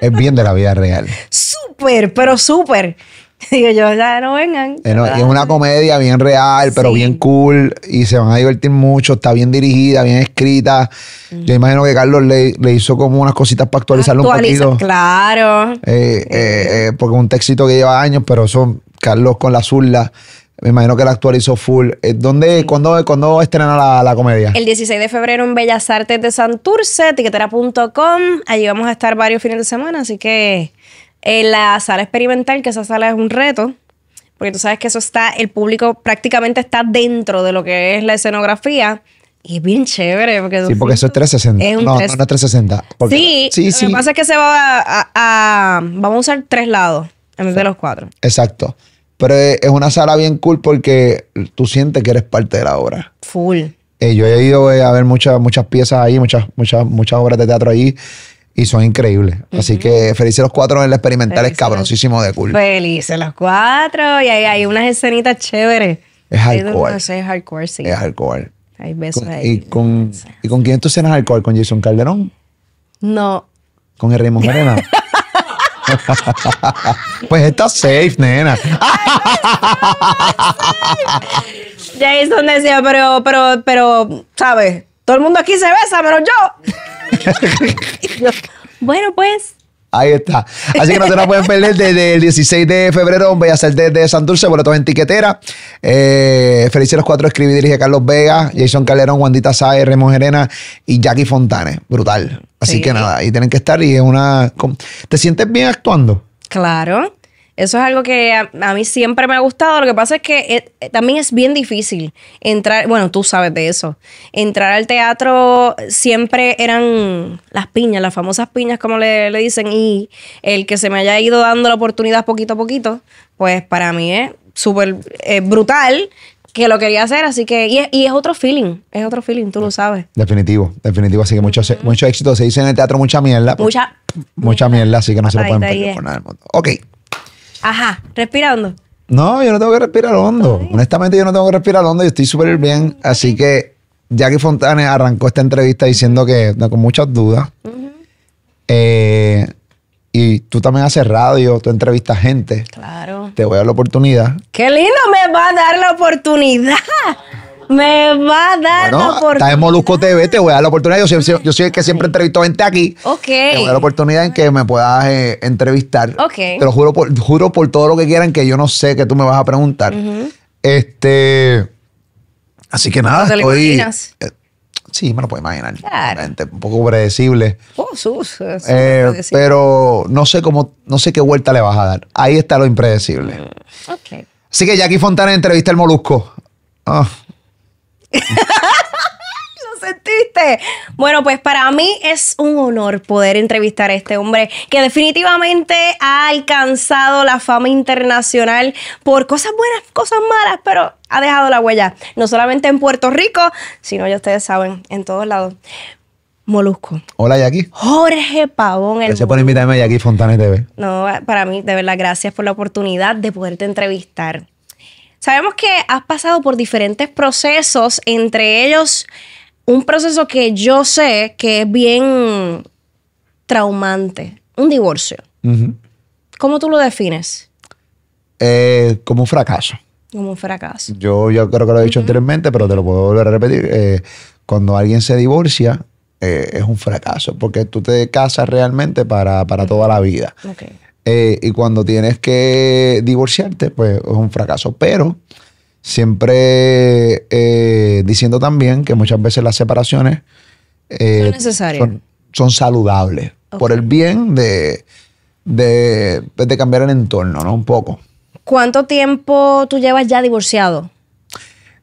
Speaker 1: Es bien de la vida real.
Speaker 2: súper, pero súper, Digo yo, ya no vengan.
Speaker 1: Eh, no, y es una comedia bien real, pero
Speaker 2: Sí.
Speaker 1: bien cool. Y se van a divertir mucho. Está bien dirigida, bien escrita. Yo imagino que Carlos le, le hizo como unas cositas para actualizarlo
Speaker 2: Actualiza-
Speaker 1: un poquito.
Speaker 2: Claro.
Speaker 1: Eh, eh, eh, porque es un textito que lleva años, pero son Carlos con la zurda. Me imagino que la actualizó full. ¿Dónde, cuándo, cuándo estrena la, la comedia?
Speaker 2: El 16 de febrero en Bellas Artes de Santurce, tiquetera.com. Allí vamos a estar varios fines de semana, así que en la sala experimental, que esa sala es un reto, porque tú sabes que eso está, el público prácticamente está dentro de lo que es la escenografía. Y es bien chévere. Porque
Speaker 1: sí, porque eso es 360.
Speaker 2: Es un
Speaker 1: no,
Speaker 2: tres-
Speaker 1: no, no es 360. porque-
Speaker 2: Sí,
Speaker 1: sí, sí.
Speaker 2: Lo que pasa es que se va a, a- a- Vamos a usar tres lados en vez de los cuatro.
Speaker 1: Exacto. Pero es una sala bien cool porque tú sientes que eres parte de la obra.
Speaker 2: Full.
Speaker 1: Eh, yo he ido eh, a ver muchas, muchas piezas ahí, muchas, muchas, muchas obras de teatro allí y son increíbles. Así que felices los cuatro en el experimental, es cabroncísimo de cool.
Speaker 2: Felices los cuatro. Y hay, hay unas escenitas chéveres.
Speaker 1: Es hardcore.
Speaker 2: Es hardcore, sí.
Speaker 1: Es hardcore.
Speaker 2: Hay besos
Speaker 1: Con-
Speaker 2: ahí.
Speaker 1: y, con, ¿Y con quién tú cenas hardcore? ¿Con Jason Calderón?
Speaker 2: No.
Speaker 1: ¿Con el Raymond Arena? pues está safe, nena.
Speaker 2: Jason decía, pero, pero, pero, ¿sabes? Todo el mundo aquí se besa, menos yo. Bueno, pues.
Speaker 1: Ahí está. Así que no se la pueden perder desde el 16 de febrero en Bellas Artes de Santurce, boletos en tiquetera. Eh, felices los cuatro, escribe y dirige Carlos Vega, Jason Calderón, Wandita Sáez, Remo Gerena y Jackie Fontane. Brutal. Así
Speaker 2: Sí.
Speaker 1: que nada, ahí tienen que estar y es una... ¿Te sientes bien actuando?
Speaker 2: Claro. Eso es algo que a, a mí siempre me ha gustado. Lo que pasa es que eh, eh, también es bien difícil entrar, bueno, tú sabes de eso. Entrar al teatro siempre eran las piñas, las famosas piñas como le, le dicen, y el que se me haya ido dando la oportunidad poquito a poquito, pues para mí es súper eh, brutal que lo quería hacer, así que, y es, y es otro feeling, es otro feeling, tú lo sabes.
Speaker 1: Definitivo, definitivo. Así que mucho, mucho éxito. Se dice en el teatro mucha mierda. pues,
Speaker 2: Mucha,
Speaker 1: Mucha mierda, así que no se lo pueden perder por nada del mundo. Ok.
Speaker 2: Ajá, respirando.
Speaker 1: No, yo no tengo que respirar hondo. Honestamente, yo no tengo que respirar hondo. Yo estoy súper bien. Así que Jackie Fontane arrancó esta entrevista diciendo que no, con muchas dudas. Eh, y tú también haces radio, tú entrevistas gente.
Speaker 2: Claro.
Speaker 1: Te voy a dar la oportunidad.
Speaker 2: Qué lindo me va a dar la oportunidad. Me va a dar la
Speaker 1: Bueno, estás
Speaker 2: oportunidad.
Speaker 1: en Molusco TV, te voy a dar la oportunidad. Yo soy, yo soy el que siempre entrevisto gente aquí.
Speaker 2: Ok.
Speaker 1: Te voy a dar la oportunidad en que me puedas eh, entrevistar.
Speaker 2: Ok.
Speaker 1: Te lo juro por, juro por todo lo que quieran que yo no sé que tú me vas a preguntar. Este. Así que nada,
Speaker 2: ¿No te lo
Speaker 1: estoy. eh, sí, me lo puedo imaginar.
Speaker 2: Claro.
Speaker 1: Un poco predecible.
Speaker 2: Oh, sus, es
Speaker 1: Eh, pero no sé cómo, no sé qué vuelta le vas a dar. Ahí está lo impredecible.
Speaker 2: Ok.
Speaker 1: Así que Jackie Fontana entrevista el Molusco. Ah,
Speaker 2: ¿Lo sentiste? Bueno, pues para mí es un honor poder entrevistar a este hombre que definitivamente ha alcanzado la fama internacional por cosas buenas, cosas malas, pero ha dejado la huella, no solamente en Puerto Rico, sino ya ustedes saben, en todos lados. Molusco.
Speaker 1: hola Jackie.
Speaker 2: Jorge Pavón, el
Speaker 1: Gracias por invitarme a Jackie Fontana TV.
Speaker 2: No, para mí, de verdad, gracias por la oportunidad de poderte entrevistar. Sabemos que has pasado por diferentes procesos, entre ellos un proceso que yo sé que es bien traumante, un divorcio. ¿Cómo tú lo defines?
Speaker 1: Eh, como un fracaso.
Speaker 2: Como un fracaso.
Speaker 1: Yo, yo creo que lo he dicho anteriormente, pero te lo puedo volver a repetir. Eh, cuando alguien se divorcia, eh, es un fracaso, porque tú te casas realmente para, para toda la vida.
Speaker 2: Ok.
Speaker 1: Eh, y cuando tienes que divorciarte, pues es un fracaso. Pero siempre eh, diciendo también que muchas veces las separaciones eh,
Speaker 2: Son necesarias.
Speaker 1: son, son saludables por el bien de, de, pues, de cambiar el entorno, ¿no? Un poco.
Speaker 2: ¿Cuánto tiempo tú llevas ya divorciado?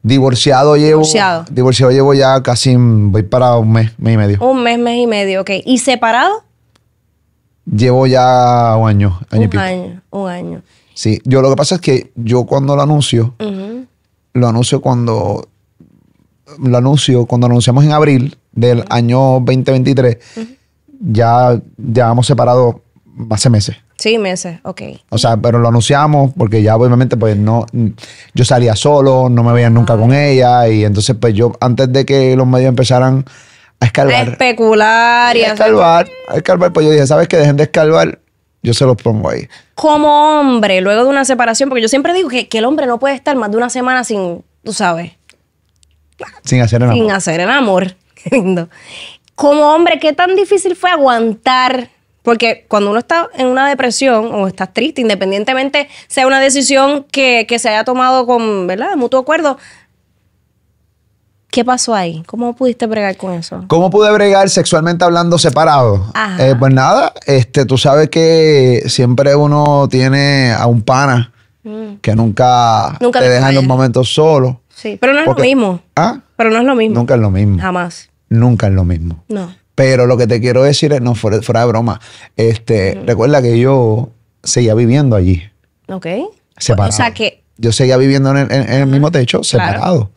Speaker 1: Divorciado llevo.
Speaker 2: Divorciado.
Speaker 1: Divorciado llevo ya casi, voy para un mes, mes y medio.
Speaker 2: Un mes, mes y medio, ok. ¿Y separado?
Speaker 1: Llevo ya un año, año y
Speaker 2: un
Speaker 1: pico.
Speaker 2: año, un año.
Speaker 1: Sí, yo lo que pasa es que yo cuando lo anuncio, lo anuncio cuando lo anuncio cuando anunciamos en abril del año 2023 ya ya hemos separado hace meses
Speaker 2: Sí, meses, ok.
Speaker 1: o sea pero lo anunciamos porque ya obviamente pues no yo salía solo no me veían nunca con ella y entonces pues yo antes de que los medios empezaran a
Speaker 2: A
Speaker 1: escarbar
Speaker 2: especular y
Speaker 1: a
Speaker 2: a
Speaker 1: escarbar a escarbar pues yo dije sabes que dejen de escarbar Yo se los pongo ahí.
Speaker 2: Como hombre, luego de una separación, porque yo siempre digo que, que el hombre no puede estar más de una semana sin, tú sabes,
Speaker 1: Sin hacer el amor.
Speaker 2: sin hacer el amor. Qué lindo. Como hombre, ¿qué tan difícil fue aguantar? Porque cuando uno está en una depresión o estás triste, independientemente sea una decisión que, que se haya tomado con, ¿verdad?, de mutuo acuerdo. ¿Qué pasó ahí? ¿Cómo pudiste bregar con eso?
Speaker 1: ¿Cómo pude bregar sexualmente hablando separado?
Speaker 2: Ajá.
Speaker 1: Eh, pues nada, este, tú sabes que siempre uno tiene a un pana que nunca,
Speaker 2: Nunca
Speaker 1: te deja en los momentos solos.
Speaker 2: Sí, pero no es
Speaker 1: Porque-
Speaker 2: lo mismo.
Speaker 1: ¿Ah?
Speaker 2: Pero no es lo mismo.
Speaker 1: Nunca es lo mismo.
Speaker 2: Jamás.
Speaker 1: Nunca es lo mismo.
Speaker 2: No.
Speaker 1: Pero lo que te quiero decir es, no, fuera, fuera de broma, este, recuerda que yo seguía viviendo allí,
Speaker 2: Ok.
Speaker 1: separado.
Speaker 2: O sea que
Speaker 1: Yo seguía viviendo en el, en- en el mismo techo, separado.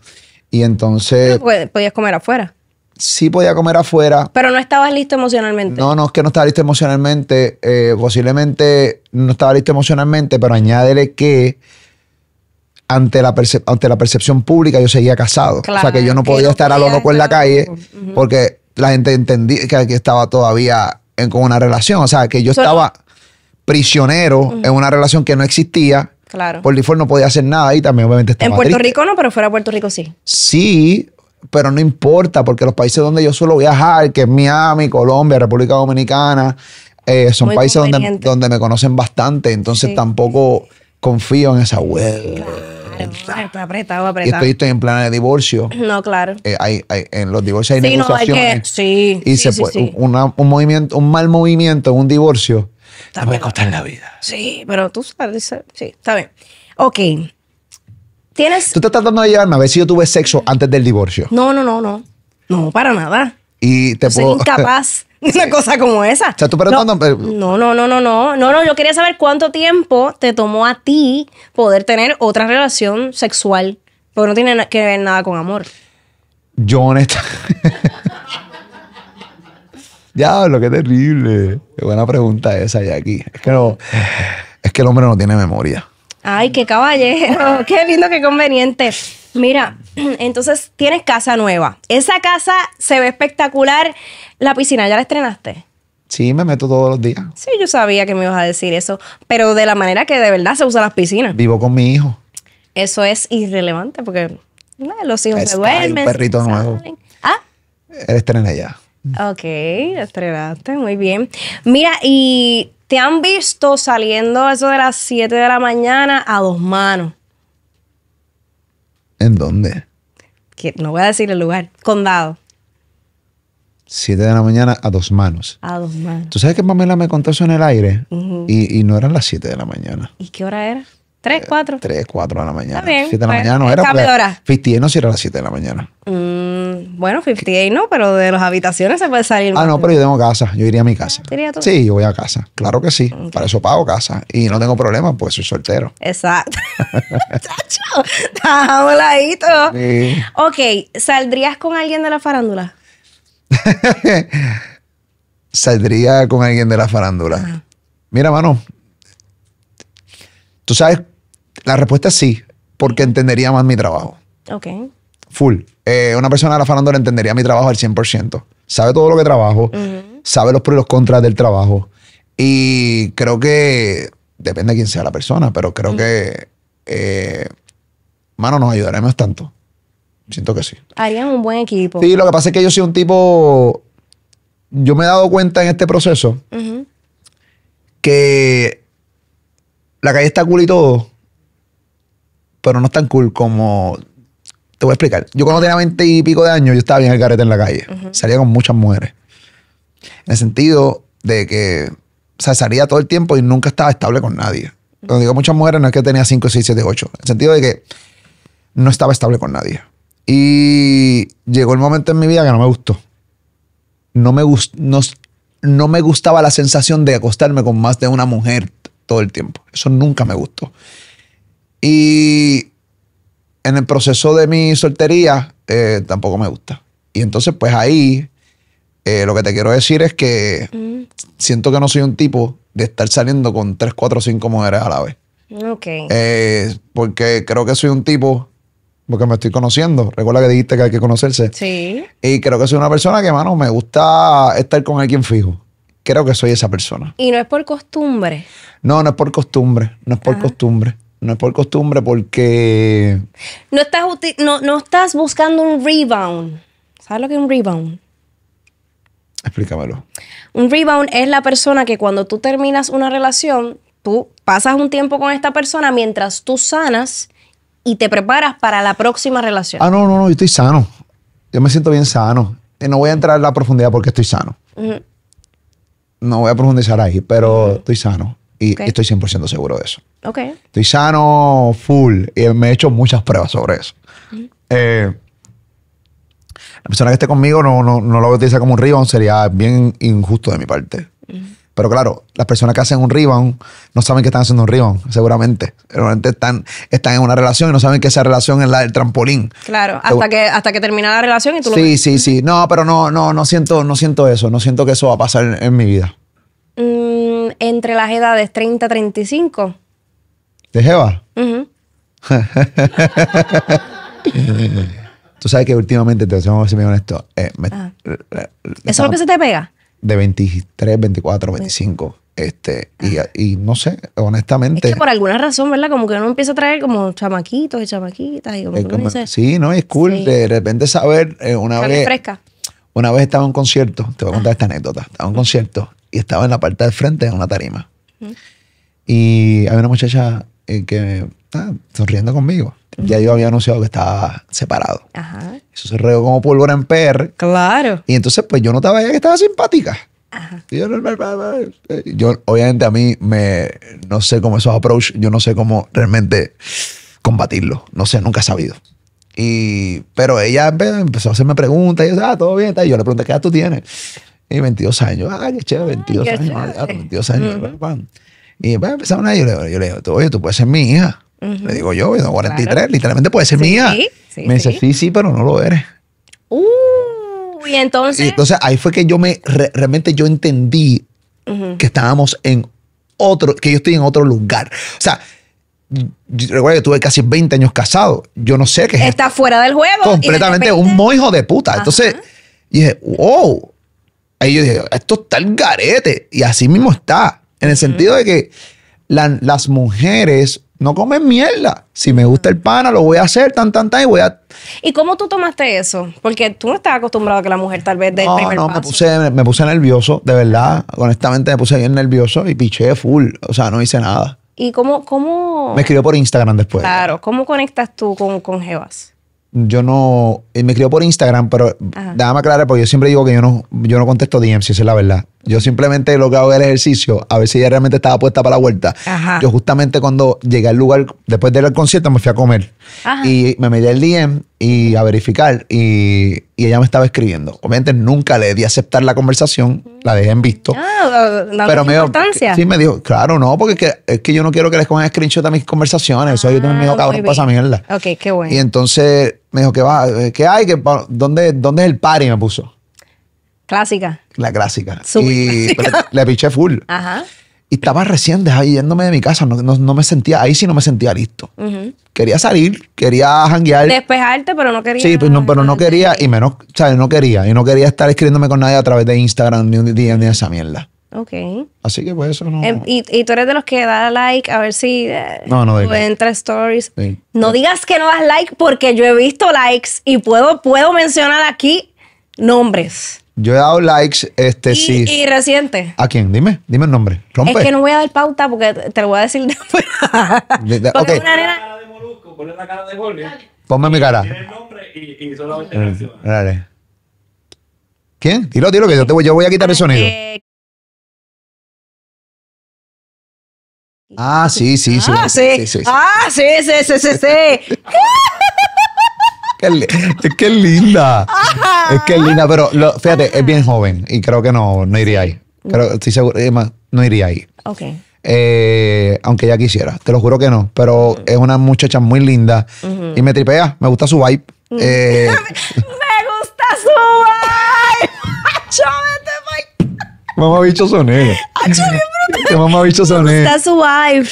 Speaker 1: Y entonces,
Speaker 2: pues, podías comer afuera.
Speaker 1: sí podía comer afuera,
Speaker 2: Pero no estabas listo emocionalmente.
Speaker 1: No, no es que no estaba listo emocionalmente. eh, posiblemente no estaba listo emocionalmente, pero añádele que ante la, ante la percepción pública yo seguía casado. o sea que yo no
Speaker 2: Claro,
Speaker 1: podía estar a lo
Speaker 2: podía
Speaker 1: loco en la calle porque la gente entendía que, que estaba todavía en, con una relación. O sea que yo estaba prisionero en una relación que no existía.
Speaker 2: Claro.
Speaker 1: Por default no podía hacer nada y también obviamente estaba
Speaker 2: en Puerto
Speaker 1: triste.
Speaker 2: Rico no, pero fuera de Puerto Rico sí.
Speaker 1: Sí, pero no importa, porque los países donde yo suelo viajar, que es Miami, Colombia, República Dominicana, eh, son
Speaker 2: Muy
Speaker 1: países donde, donde me conocen bastante, entonces
Speaker 2: Sí.
Speaker 1: tampoco confío en esa web.
Speaker 2: Ay, pues apretado,
Speaker 1: Y
Speaker 2: apretado.
Speaker 1: estoy, estoy en plan de divorcio.
Speaker 2: No, claro.
Speaker 1: Eh, hay, hay- en los divorcios hay
Speaker 2: Sí, no, hay que- sí,
Speaker 1: y
Speaker 2: sí,
Speaker 1: se puede- una- un movimiento, un mal movimiento en un divorcio te puede costar la vida.
Speaker 2: Sí, pero tú sabes, sí, está bien. Ok. Tienes...
Speaker 1: Tú estás tratando de llevarme a ver si yo tuve sexo antes del divorcio.
Speaker 2: No, no, no, no. No, para nada.
Speaker 1: Y te
Speaker 2: Yo soy
Speaker 1: puedo.
Speaker 2: incapaz de una cosa como esa.
Speaker 1: O sea, tú preguntando,
Speaker 2: No,
Speaker 1: pero-
Speaker 2: no, no, no, no, no. No, no, yo quería saber cuánto tiempo te tomó a ti poder tener otra relación sexual. Porque no tiene que ver nada con amor.
Speaker 1: Yo honesta. Diablo, qué terrible. Qué buena pregunta esa, Jackie. Es que no, es que el hombre no tiene memoria.
Speaker 2: Ay, qué caballero, qué lindo, qué conveniente. Mira, entonces tienes casa nueva. Esa casa se ve espectacular. La piscina, ¿ya la estrenaste?
Speaker 1: Sí, me meto todos los días.
Speaker 2: Sí, yo sabía que me ibas a decir eso, pero de la manera que de verdad se usan las piscinas.
Speaker 1: Vivo con mi hijo.
Speaker 2: Eso es irrelevante porque los hijos se
Speaker 1: Está, un
Speaker 2: duermen.
Speaker 1: perrito
Speaker 2: se
Speaker 1: nuevo.
Speaker 2: Ah,
Speaker 1: Él estrena ya.
Speaker 2: Ok, estrenaste, muy bien. Mira, y te han visto saliendo eso de las 7 de la mañana a dos manos.
Speaker 1: ¿En dónde?
Speaker 2: Que no voy a decir el lugar. Condado.
Speaker 1: Siete de la mañana a dos manos.
Speaker 2: A dos manos.
Speaker 1: ¿Tú sabes que Pamela me contó eso en el aire? y, y no eran las siete de la mañana.
Speaker 2: ¿Y qué hora era? ¿Tres, cuatro?
Speaker 1: Tres, cuatro de la mañana. Siete de la mañana no era.
Speaker 2: cambio de
Speaker 1: porque
Speaker 2: hora.
Speaker 1: 58 no si era las siete de la mañana.
Speaker 2: Mm, bueno, 58 no, pero de las habitaciones se puede salir
Speaker 1: Ah,
Speaker 2: más.
Speaker 1: no, pero yo tengo casa. Yo iría a mi casa.
Speaker 2: ¿Te irías tú?
Speaker 1: Sí, yo voy a casa. Claro que sí. Para eso pago casa. Y no tengo problema, pues soy soltero.
Speaker 2: Exacto. Chacho, voladito.
Speaker 1: Sí.
Speaker 2: Ok, ¿saldrías con alguien de la farándula?
Speaker 1: Saldría con alguien de la farándula. Mira, mano. Tú sabes, la respuesta es sí, porque entendería más mi trabajo.
Speaker 2: Ok.
Speaker 1: Full. Eh, una persona de la farándula entendería mi trabajo al 100%. Sabe todo lo que trabajo, sabe los pros y los contras del trabajo. Y creo que, depende de quién sea la persona, pero creo que, eh, mano, nos ayudaremos tanto. Siento que sí.
Speaker 2: Harían un buen equipo.
Speaker 1: Sí, lo que pasa es que yo soy un tipo. Yo me he dado cuenta en este proceso que la calle está cool y todo, pero no es tan cool como. Te voy a explicar. Yo cuando tenía 20 y pico de años, yo estaba bien el garete en la calle. Salía con muchas mujeres. En el sentido de que, o sea, salía todo el tiempo y nunca estaba estable con nadie. Cuando digo muchas mujeres, no es que tenía 5, 6, 7, 8. En el sentido de que no estaba estable con nadie. Y llegó el momento en mi vida que no me gustó. No me, gust- no, no me gustaba la sensación de acostarme con más de una mujer todo el tiempo. Eso nunca me gustó. Y en el proceso de mi soltería eh, tampoco me gusta. Y entonces, pues ahí, eh, lo que te quiero decir es que siento que no soy un tipo de estar saliendo con tres, cuatro, cinco mujeres a la vez.
Speaker 2: Ok.
Speaker 1: Eh, porque creo que soy un tipo, porque me estoy conociendo. Recuerda que dijiste que hay que conocerse.
Speaker 2: sí.
Speaker 1: Y creo que soy una persona que, mano, me gusta estar con alguien fijo. creo que soy esa persona.
Speaker 2: Y no es por costumbre.
Speaker 1: No, no es por costumbre, no es por costumbre. No es por costumbre porque...
Speaker 2: No estás, no, no estás buscando un rebound. ¿Sabes lo que es un rebound?
Speaker 1: Explícamelo.
Speaker 2: Un rebound es la persona que cuando tú terminas una relación, tú pasas un tiempo con esta persona mientras tú sanas y te preparas para la próxima relación.
Speaker 1: Ah, no, no, no, yo estoy sano. Yo me siento bien sano. Y no voy a entrar en la profundidad porque estoy sano. No voy a profundizar ahí, pero estoy sano. Y
Speaker 2: Ok.
Speaker 1: estoy 100% seguro de eso.
Speaker 2: Ok.
Speaker 1: Estoy sano, full. Y me he hecho muchas pruebas sobre eso. Eh, la persona que esté conmigo no, no, no lo utiliza como un rebound, sería bien injusto de mi parte. Pero claro, las personas que hacen un rebound no saben que están haciendo un rebound, seguramente. Seguramente están, están en una relación y no saben que esa relación es la del trampolín.
Speaker 2: Claro, hasta que, hasta que termina la relación y tú lo
Speaker 1: Sí,
Speaker 2: ves.
Speaker 1: sí, sí. No, pero no, no, no siento, no siento eso. No siento que eso va a pasar en, en mi vida.
Speaker 2: Mm, entre las edades 30 35.
Speaker 1: ¿De Jeva? Tú sabes que últimamente, te vamos a ser bien honesto, eh, me-
Speaker 2: Ah.
Speaker 1: eh, eh,
Speaker 2: ¿Eso es lo que se te pega?
Speaker 1: de 23, 24, 25. Este, y, y no sé,
Speaker 2: Es
Speaker 1: honestamente.
Speaker 2: que por alguna razón, ¿verdad? Como que uno empieza a traer como chamaquitos y chamaquitas y como
Speaker 1: como-
Speaker 2: dice,
Speaker 1: sí, no, es cool.
Speaker 2: Sí.
Speaker 1: De repente saber, eh, una vez,
Speaker 2: fresca.
Speaker 1: una vez estaba en un concierto, te voy a contar
Speaker 2: Ah.
Speaker 1: esta anécdota. Estaba en un concierto y estaba en la parte del frente en una tarima. Y había una muchacha eh, que estaba sonriendo conmigo. Ya yo había anunciado que estaba separado.
Speaker 2: Ajá.
Speaker 1: Eso se regó como pólvora en PR.
Speaker 2: Claro.
Speaker 1: Y entonces, pues yo notaba ella que estaba simpática. Y yo, yo, obviamente, a mí me. No sé cómo esos approach, yo no sé cómo realmente combatirlo. No sé, nunca he sabido. Y, pero ella empe- empezó a hacerme preguntas. Y yo, ah, todo bien. Y yo le pregunté, ¿qué edad tú tienes? Y 22 años. Ah, qué chévere, 22
Speaker 2: qué
Speaker 1: años.
Speaker 2: chévere.
Speaker 1: ah, 22 años. pam, pam. Y pues empezaron ahí. Yo le, yo le digo, oye, tú puedes ser mi hija. Le digo yo, yo tengo 43,
Speaker 2: Claro.
Speaker 1: literalmente puedes ser mi
Speaker 2: Sí,
Speaker 1: hija.
Speaker 2: sí,
Speaker 1: me dice,
Speaker 2: sí.
Speaker 1: sí, sí, pero no lo eres.
Speaker 2: Uh, y entonces.
Speaker 1: Y entonces ahí fue que yo me re- realmente yo entendí que estábamos en otro, que yo estoy en otro lugar. O sea, recuerda que tuve casi 20 años casado. Yo no sé qué es esto.
Speaker 2: está fuera del juego. de
Speaker 1: completamente
Speaker 2: repente-
Speaker 1: un mojo de puta. Entonces, y dije, wow. Ahí yo dije, esto está el garete. Y así mismo está. En el sentido de que la- las mujeres no comen mierda. Si me gusta el pana, lo voy a hacer, tan, tan, tan, y voy a
Speaker 2: ¿Y cómo tú tomaste eso? Porque tú no estabas acostumbrado a que la mujer tal vez dé el
Speaker 1: No,
Speaker 2: primer
Speaker 1: no,
Speaker 2: paso.
Speaker 1: me puse, me puse nervioso, de verdad. Honestamente, me puse bien nervioso y piché full. O sea, no hice nada.
Speaker 2: ¿Y cómo, cómo?
Speaker 1: Me escribió por Instagram después.
Speaker 2: Claro, ¿cómo conectas tú con, con Jebas?
Speaker 1: Yo no. eh, Me escribió por Instagram, pero
Speaker 2: Ajá.
Speaker 1: déjame aclarar, porque yo siempre digo que yo no, yo no contesto DMs, si esa es la verdad. Yo simplemente lo que hago es el ejercicio, a ver si ella realmente estaba puesta para la vuelta.
Speaker 2: Ajá.
Speaker 1: Yo justamente cuando llegué al lugar, después del concierto, me fui a comer.
Speaker 2: Ajá.
Speaker 1: Y me metí al DM y a verificar y, y ella me estaba escribiendo. Obviamente nunca le di a aceptar la conversación, la dejé en visto.
Speaker 2: Ah, no
Speaker 1: pero me dijo, sí me dijo, claro, no, porque es que, es que yo no quiero que les cojan screenshot a mis conversaciones. Eso yo también me dijo,
Speaker 2: Ah,
Speaker 1: cabrón, pasa mierda.
Speaker 2: Ok, qué bueno.
Speaker 1: Y entonces me dijo, ¿qué va? ¿Qué hay? ¿Qué ¿Dónde, ¿Dónde es el party? Me puso.
Speaker 2: Clásica.
Speaker 1: La clásica.
Speaker 2: Súper
Speaker 1: y
Speaker 2: clásica.
Speaker 1: le, le piché full.
Speaker 2: Ajá.
Speaker 1: Y estaba recién dejado yéndome de mi casa. No, no, no me sentía, ahí sí no me sentía listo. Quería salir, quería janguear.
Speaker 2: Despejarte, pero no quería.
Speaker 1: Sí, pues no, pero no quería, y menos, ¿sabes? No quería. Y no quería estar escribiéndome con nadie a través de Instagram ni un día ni esa mierda.
Speaker 2: Ok.
Speaker 1: Así que pues eso no.
Speaker 2: Em, y, y tú eres de los que da like a ver si eh,
Speaker 1: No, no
Speaker 2: entra stories.
Speaker 1: Sí.
Speaker 2: No digas que no das like porque yo he visto likes y puedo, puedo mencionar aquí nombres.
Speaker 1: Yo he dado likes, este
Speaker 2: y,
Speaker 1: sí.
Speaker 2: y reciente.
Speaker 1: ¿A quién? Dime, dime el nombre. Rompe.
Speaker 2: Es que no voy a dar pauta porque te lo voy a decir después.
Speaker 1: De- de-
Speaker 2: Porque
Speaker 1: ok.
Speaker 2: una nena-
Speaker 4: cara de Molusco, ponle la cara de Jorge.
Speaker 1: Ponme mi cara.
Speaker 4: Tiene el nombre y, y solamente reacciona.
Speaker 1: Dale. ¿Quién? Dilo, dilo, que yo, te voy, yo voy a quitar el sonido.
Speaker 2: Eh,
Speaker 1: Ah, sí, sí, sí.
Speaker 2: ah, sí.
Speaker 1: sí, sí.
Speaker 2: Ah, sí, sí, sí, sí, sí.
Speaker 1: Qué li- es que es linda. Es que es linda, pero lo- fíjate, es bien joven y creo que no, no iría ahí. Creo, estoy seguro, no iría ahí.
Speaker 2: ok.
Speaker 1: Eh, aunque ella quisiera, te lo juro que no. Pero es una muchacha muy linda y me tripea, me gusta su vibe. Eh,
Speaker 2: Me gusta su vibe. Mike.
Speaker 1: mamá bicho son ellos. ¿Qué mamá bicho son
Speaker 2: Me
Speaker 1: ellos?
Speaker 2: gusta su vibe.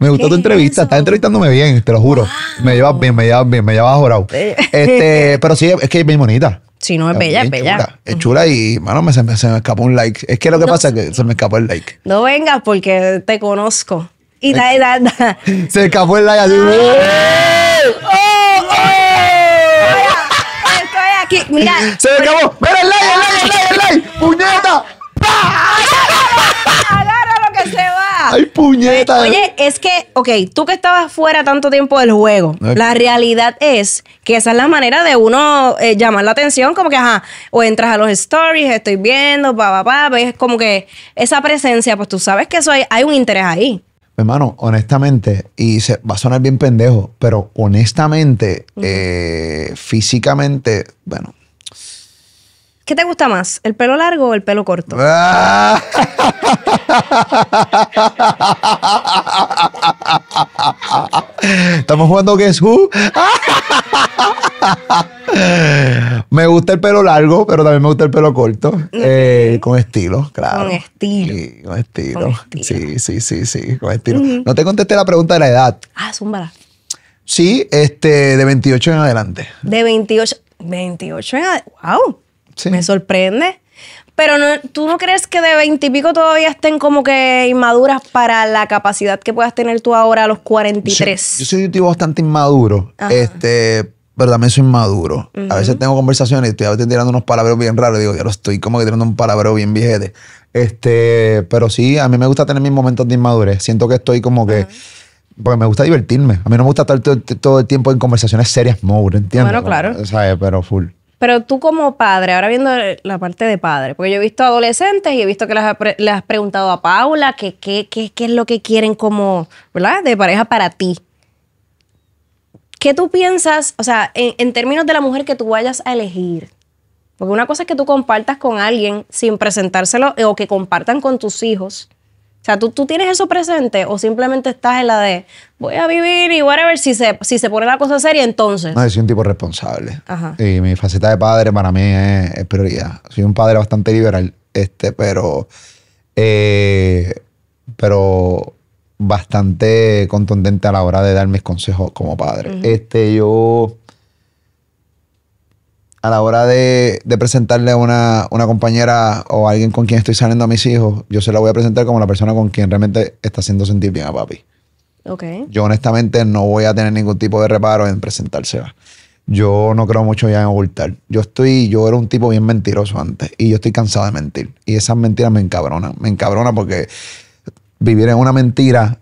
Speaker 1: Me gustó
Speaker 2: ¿Qué
Speaker 1: tu entrevista, estás entrevistándome bien, te lo juro. Me llevas bien, me llevas bien, me llevas jorado. Este, pero sí, es que es bien bonita.
Speaker 2: Sí, no, es bella, es bella.
Speaker 1: chula. Es chula y, mano, me, se, me, se me escapó un like. Es que lo que pasa es que se me escapó el like.
Speaker 2: No vengas porque te conozco. Y da, da, da.
Speaker 1: Se escapó el like así.
Speaker 2: Estoy aquí. Mira.
Speaker 1: Se me escapó. ¡Mira el like, el like, el like, el like! ¡Puñeta!
Speaker 2: Agarra
Speaker 1: ¡Ay, puñeta!
Speaker 2: Oye, es que, ok, tú que estabas fuera tanto tiempo del juego, la realidad es que esa es la manera de uno eh, llamar la atención, como que, ajá, o entras a los stories, estoy viendo, pa, pa, pa, ves como que esa presencia, pues tú sabes que eso hay, hay un interés ahí.
Speaker 1: Hermano, honestamente, y se, va a sonar bien pendejo, pero honestamente, eh, físicamente, bueno.
Speaker 2: ¿Qué te gusta más, el pelo largo o el pelo corto?
Speaker 1: Estamos jugando que es who? Me gusta el pelo largo, pero también me gusta el pelo corto. Eh, con estilo, claro.
Speaker 2: Con estilo.
Speaker 1: Sí, con estilo.
Speaker 2: Con estilo.
Speaker 1: Sí, sí, sí, sí, con estilo. No te contesté la pregunta de la edad.
Speaker 2: Ah, zúmbala.
Speaker 1: Sí, este, de 28 en adelante.
Speaker 2: De 28, 28 en ad- wow,
Speaker 1: Sí.
Speaker 2: me sorprende. Pero no, tú no crees que de 20 y pico todavía estén como que inmaduras para la capacidad que puedas tener tú ahora a los 43.
Speaker 1: Sí, yo soy un tipo bastante inmaduro,
Speaker 2: Ajá.
Speaker 1: este, pero también soy inmaduro. A veces tengo conversaciones y estoy a veces tirando unos palabras bien raros. Digo, ya lo estoy como que tirando un palabreo bien viejete. Este, pero sí, a mí me gusta tener mis momentos de inmadurez. Siento que estoy como que. Porque me gusta divertirme. A mí no me gusta estar todo, todo el tiempo en conversaciones serias, mode, ¿entiendes?
Speaker 2: Bueno, claro.
Speaker 1: ¿Sabes? Pero full.
Speaker 2: Pero tú como padre, ahora viendo la parte de padre, porque yo he visto adolescentes y he visto que les has, preguntado a Paula que qué qué- qué es lo que quieren como, ¿verdad? De pareja para ti. ¿Qué tú piensas, o sea, en, en términos de la mujer que tú vayas a elegir? Porque una cosa es que tú compartas con alguien sin presentárselo eh, o que compartan con tus hijos. O sea, ¿tú, tú tienes eso presente o simplemente estás en la de voy a vivir y whatever, si se, si se pone la cosa seria, entonces.
Speaker 1: No, yo soy un tipo responsable.
Speaker 2: Ajá.
Speaker 1: Y mi faceta de padre para mí es, es prioridad. Soy un padre bastante liberal, este, pero, eh, pero bastante contundente a la hora de dar mis consejos como padre. Este, yo, a la hora de, de presentarle a una, una compañera o a alguien con quien estoy saliendo a mis hijos, yo se la voy a presentar como la persona con quien realmente está haciendo sentir bien a papi.
Speaker 2: Ok.
Speaker 1: Yo honestamente no voy a tener ningún tipo de reparo en presentársela. Yo no creo mucho ya en ocultar. Yo estoy, yo era un tipo bien mentiroso antes y yo estoy cansado de mentir. Y esas mentiras me encabronan. Me encabrona porque vivir en una mentira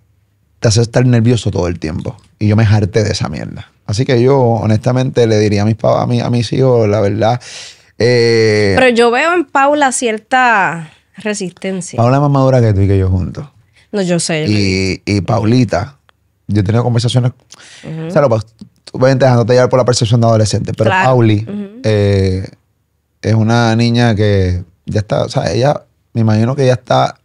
Speaker 1: te hace estar nervioso todo el tiempo. Y yo me harté de esa mierda. Así que yo honestamente le diría a mis, a mi- a mis hijos, la verdad, eh,
Speaker 2: Pero yo veo en Paula cierta resistencia.
Speaker 1: Paula es más madura que tú y que yo juntos.
Speaker 2: No, yo sé.
Speaker 1: y, y Paulita, yo he tenido conversaciones, o sea, lo, tú obviamente dejándote llevar por la percepción de adolescente, pero
Speaker 2: Claro.
Speaker 1: Pauli eh, es una niña que ya está, o sea, ella, me imagino que ya está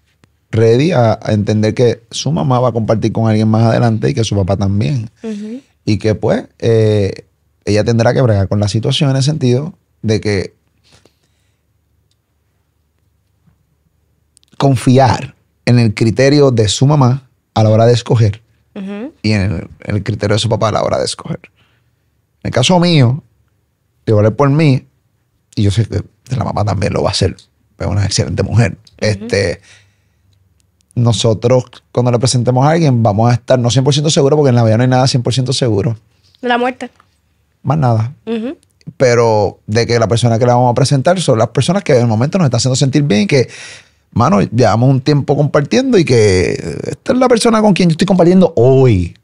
Speaker 1: ready a, a entender que su mamá va a compartir con alguien más adelante y que su papá también. Y que pues eh, ella tendrá que bregar con la situación en el sentido de que confiar en el criterio de su mamá a la hora de escoger y en el, en el criterio de su papá a la hora de escoger. En el caso mío, yo vale por mí, y yo sé que la mamá también lo va a hacer, es una excelente mujer. Este, nosotros, cuando le presentemos a alguien, vamos a estar no 100% seguros, porque en la vida no hay nada 100% seguro,
Speaker 2: La muerte.
Speaker 1: más nada. Pero de que la persona que le vamos a presentar son las personas que en el momento nos están haciendo sentir bien y que, mano, llevamos un tiempo compartiendo y que esta es la persona con quien yo estoy compartiendo hoy.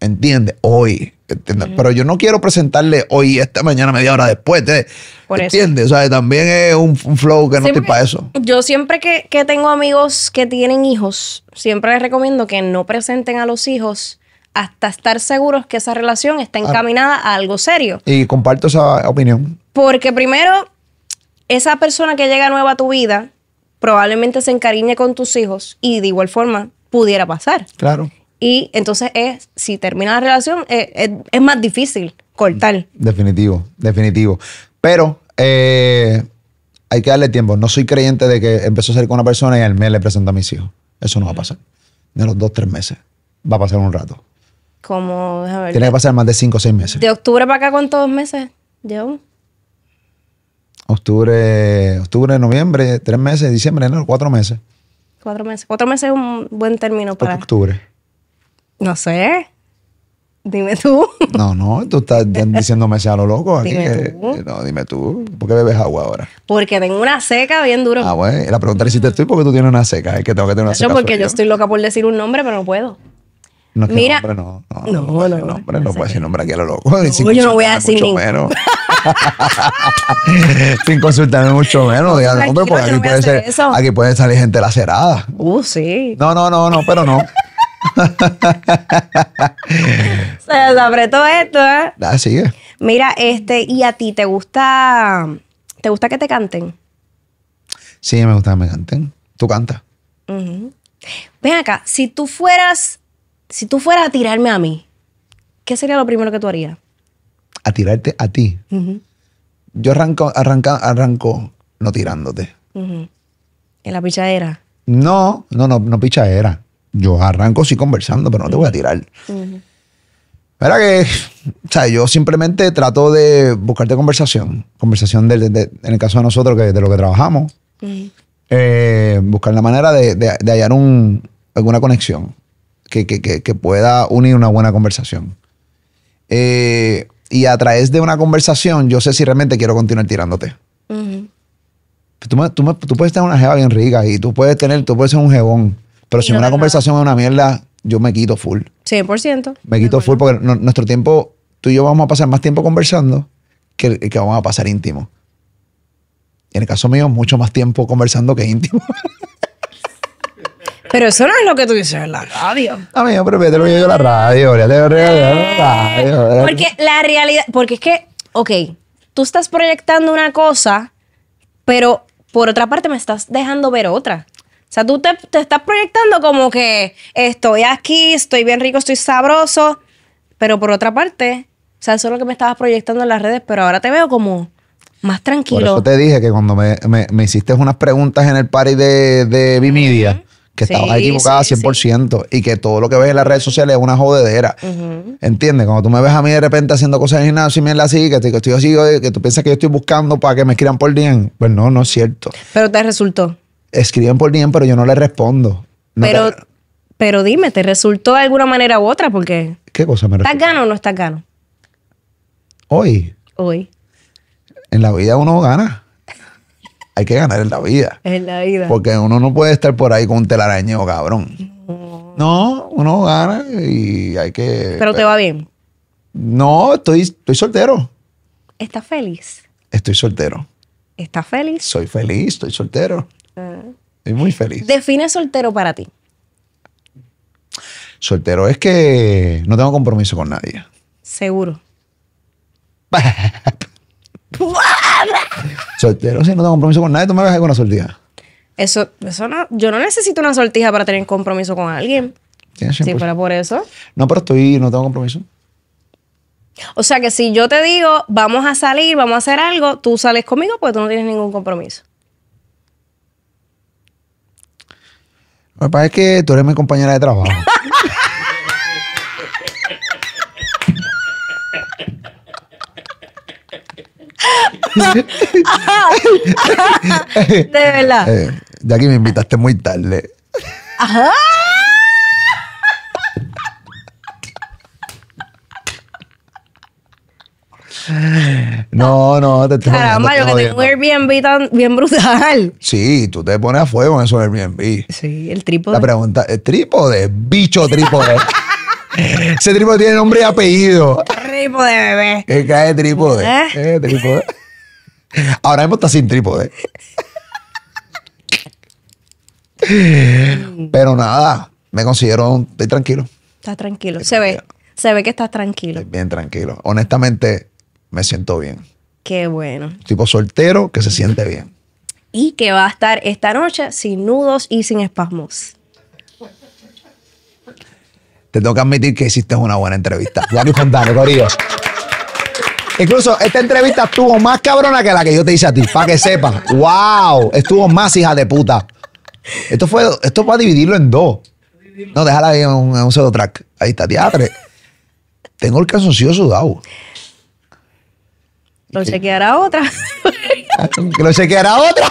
Speaker 1: ¿Entiendes? Hoy. ¿entiendes? Pero yo no quiero presentarle hoy, esta mañana, media hora después. ¿te-
Speaker 2: Por eso.
Speaker 1: ¿Entiendes? O sea, también es un, un flow que no
Speaker 2: Sí,
Speaker 1: estoy para eso.
Speaker 2: Yo siempre que, que tengo amigos que tienen hijos, siempre les recomiendo que no presenten a los hijos hasta estar seguros que esa relación está encaminada a algo serio.
Speaker 1: Y comparto esa opinión.
Speaker 2: Porque primero, esa persona que llega nueva a tu vida probablemente se encariñe con tus hijos y de igual forma pudiera pasar.
Speaker 1: Claro.
Speaker 2: Y entonces es, si termina la relación, eh, es, es más difícil cortar.
Speaker 1: Definitivo, definitivo. Pero eh, hay que darle tiempo. No soy creyente de que empezó a salir con una persona y al mes le presento a mis hijos. Eso no va a pasar. De los dos, tres meses. Va a pasar un rato.
Speaker 2: Como, déjame ver,
Speaker 1: Tiene que pasar más de cinco o seis meses.
Speaker 2: de octubre para acá, ¿cuántos meses? Yo.
Speaker 1: Octubre, octubre, noviembre, tres meses, diciembre, enero, cuatro meses.
Speaker 2: Cuatro meses. Cuatro meses es un buen término
Speaker 1: ¿Por qué
Speaker 2: para.
Speaker 1: octubre?
Speaker 2: No sé. Dime tú.
Speaker 1: No, no, tú estás diciendo meses a lo loco aquí.
Speaker 2: Dime
Speaker 1: eh,
Speaker 2: tú.
Speaker 1: No, dime tú. ¿Por qué bebes agua ahora?
Speaker 2: Porque tengo una seca bien duro.
Speaker 1: Ah, bueno, la pregunta la hiciste tú porque tú tienes una seca. Es que tengo que tener una
Speaker 2: Eso
Speaker 1: seca.
Speaker 2: porque
Speaker 1: soy
Speaker 2: yo estoy loca por decir un nombre, pero no puedo.
Speaker 1: No, es que
Speaker 2: Mira-
Speaker 1: nombre no. No,
Speaker 2: No,
Speaker 1: no,
Speaker 2: no,
Speaker 1: nombre,
Speaker 2: no
Speaker 1: no
Speaker 2: sé
Speaker 1: puede
Speaker 2: qué.
Speaker 1: decir nombre aquí a lo loco. Sin
Speaker 2: yo no voy a decir
Speaker 1: mucho menos. Sin consultarme mucho menos. diga porque
Speaker 2: no
Speaker 1: aquí
Speaker 2: a
Speaker 1: puede, ser,
Speaker 2: eso.
Speaker 1: aquí puede salir gente lacerada.
Speaker 2: Uh, sí.
Speaker 1: No, no, no, no, pero no.
Speaker 2: Se desapretó esto, ¿eh?
Speaker 1: Ah, sigue.
Speaker 2: Mira, este, ¿y a ti te gusta, te gusta que te canten?
Speaker 1: Sí, me gusta que me canten. Tú cantas.
Speaker 2: Ven acá, si tú fueras, si tú fueras a tirarme a mí, ¿qué sería lo primero que tú harías?
Speaker 1: A tirarte a ti. Yo arranco, arranca, arranco no tirándote.
Speaker 2: ujú. En la pichadera.
Speaker 1: No, no, no, no pichadera. Yo arranco sí conversando, pero no te voy a tirar. Mira que, o sea, yo simplemente trato de buscarte conversación. Conversación de, de- de- en el caso de nosotros, que de lo que trabajamos.
Speaker 2: Ujú.
Speaker 1: eh, buscar la manera de, de- de hallar un, alguna conexión que, que- que- que pueda unir una buena conversación. Eh, y a través de una conversación, yo sé si realmente quiero continuar tirándote. Tú, me- tú me- tú puedes tener una jeva bien rica y tú puedes tener, tú puedes ser un jebón. Pero si
Speaker 2: no
Speaker 1: una conversación es una mierda, yo me quito full.
Speaker 2: 100%.
Speaker 1: Me quito full porque no- nuestro tiempo, tú y yo vamos a pasar más tiempo conversando que, que vamos a pasar íntimo. Y en el caso mío, mucho más tiempo conversando que íntimo.
Speaker 2: Pero eso no es lo que tú dices en la radio.
Speaker 1: Amigo, pero vete lo que yo la radio, la radio.
Speaker 2: Porque la realidad, porque es que, ok, tú estás proyectando una cosa, pero por otra parte me estás dejando ver otra. O sea, tú te, te estás proyectando como que estoy aquí, estoy bien rico, estoy sabroso, pero por otra parte, o sea, eso es lo que me estabas proyectando en las redes, pero ahora te veo como más
Speaker 1: Por
Speaker 2: tranquilo.
Speaker 1: eso te dije que cuando me, me- me hiciste unas preguntas en el party de, de que
Speaker 2: Sí,
Speaker 1: estabas equivocada
Speaker 2: sí,
Speaker 1: 100% y que todo lo que ves en las redes sociales es una jodedera. ¿Entiendes? Cuando tú me ves a mí de repente haciendo cosas en el gimnasio y mierda así, que, te- que estoy así, que tú piensas que yo estoy buscando para que me escriban por DM. Pues no, no es cierto.
Speaker 2: Pero te resultó.
Speaker 1: Escriben por DM, pero yo no les respondo. No
Speaker 2: pero,
Speaker 1: te-
Speaker 2: pero dime, ¿te resultó de alguna manera u otra? Porque
Speaker 1: ¿Qué cosa me
Speaker 2: ¿estás gano o no estás gano
Speaker 1: Hoy,
Speaker 2: hoy?
Speaker 1: en la vida uno gana. Hay que ganar en la vida.
Speaker 2: En la vida.
Speaker 1: Porque uno no puede estar por ahí con un telaraño, cabrón. No, uno gana y hay que.
Speaker 2: Pero te va bien.
Speaker 1: No, estoy, estoy soltero.
Speaker 2: ¿Estás feliz?
Speaker 1: Estoy soltero.
Speaker 2: ¿Estás feliz?
Speaker 1: Soy feliz, estoy soltero. Estoy muy feliz.
Speaker 2: Define soltero para ti.
Speaker 1: Soltero es que no tengo compromiso con nadie.
Speaker 2: Seguro.
Speaker 1: Soltero, sí, no tengo compromiso con nadie. Tú me ves ahí con una sortija.
Speaker 2: Eso, eso no, yo no necesito una sortija para tener compromiso con alguien.
Speaker 1: Tienes
Speaker 2: Si
Speaker 1: 100%.
Speaker 2: fuera por eso.
Speaker 1: No, pero estoy, no tengo compromiso.
Speaker 2: O sea que si yo te digo, vamos a salir, vamos a hacer algo, tú sales conmigo porque tú no tienes ningún compromiso.
Speaker 1: Lo que pasa es que tú eres mi compañera de trabajo.
Speaker 2: De verdad.
Speaker 1: Eh, ya que me invitaste muy tarde. No, no, te estoy
Speaker 2: Caramba,
Speaker 1: jodiendo,
Speaker 2: yo que tengo un. Airbnb tan, bien brutal.
Speaker 1: Sí, tú te pones a fuego en eso del Airbnb.
Speaker 2: Sí, el trípode.
Speaker 1: La pregunta es trípode, bicho trípode. Ese trípode tiene nombre y apellido.
Speaker 2: Trípode, bebé.
Speaker 1: ¿Qué cae trípode?
Speaker 2: ¿Eh?
Speaker 1: ¿Qué trípode? Ahora mismo está sin trípode. Pero nada, me considero, estoy tranquilo.
Speaker 2: Estás tranquilo. Se ve. Se ve que estás tranquilo.
Speaker 1: Estoy bien tranquilo. Honestamente, me siento bien.
Speaker 2: Qué bueno.
Speaker 1: Tipo soltero que se siente bien.
Speaker 2: Y que va a estar esta noche sin nudos y sin espasmos.
Speaker 1: Te tengo que admitir que hiciste una buena entrevista. Jackie Fontana, Corillo. Incluso esta entrevista estuvo más cabrona que la que yo te hice a ti, para que sepas. ¡Wow! Estuvo más hija de puta. Esto fue, esto para dividirlo en dos. No, déjala ahí en un, en un solo track. Ahí está, teatro. Tengo el calzoncillo sudado.
Speaker 2: Lo chequeará otra.
Speaker 1: que lo chequeara otra.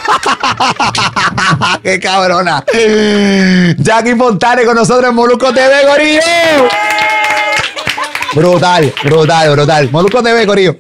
Speaker 1: ¡Qué cabrona! Jackie Fontane con nosotros en Moluco TV, Corillo. Brutal, brutal, brutal. Moluco TV, Corillo.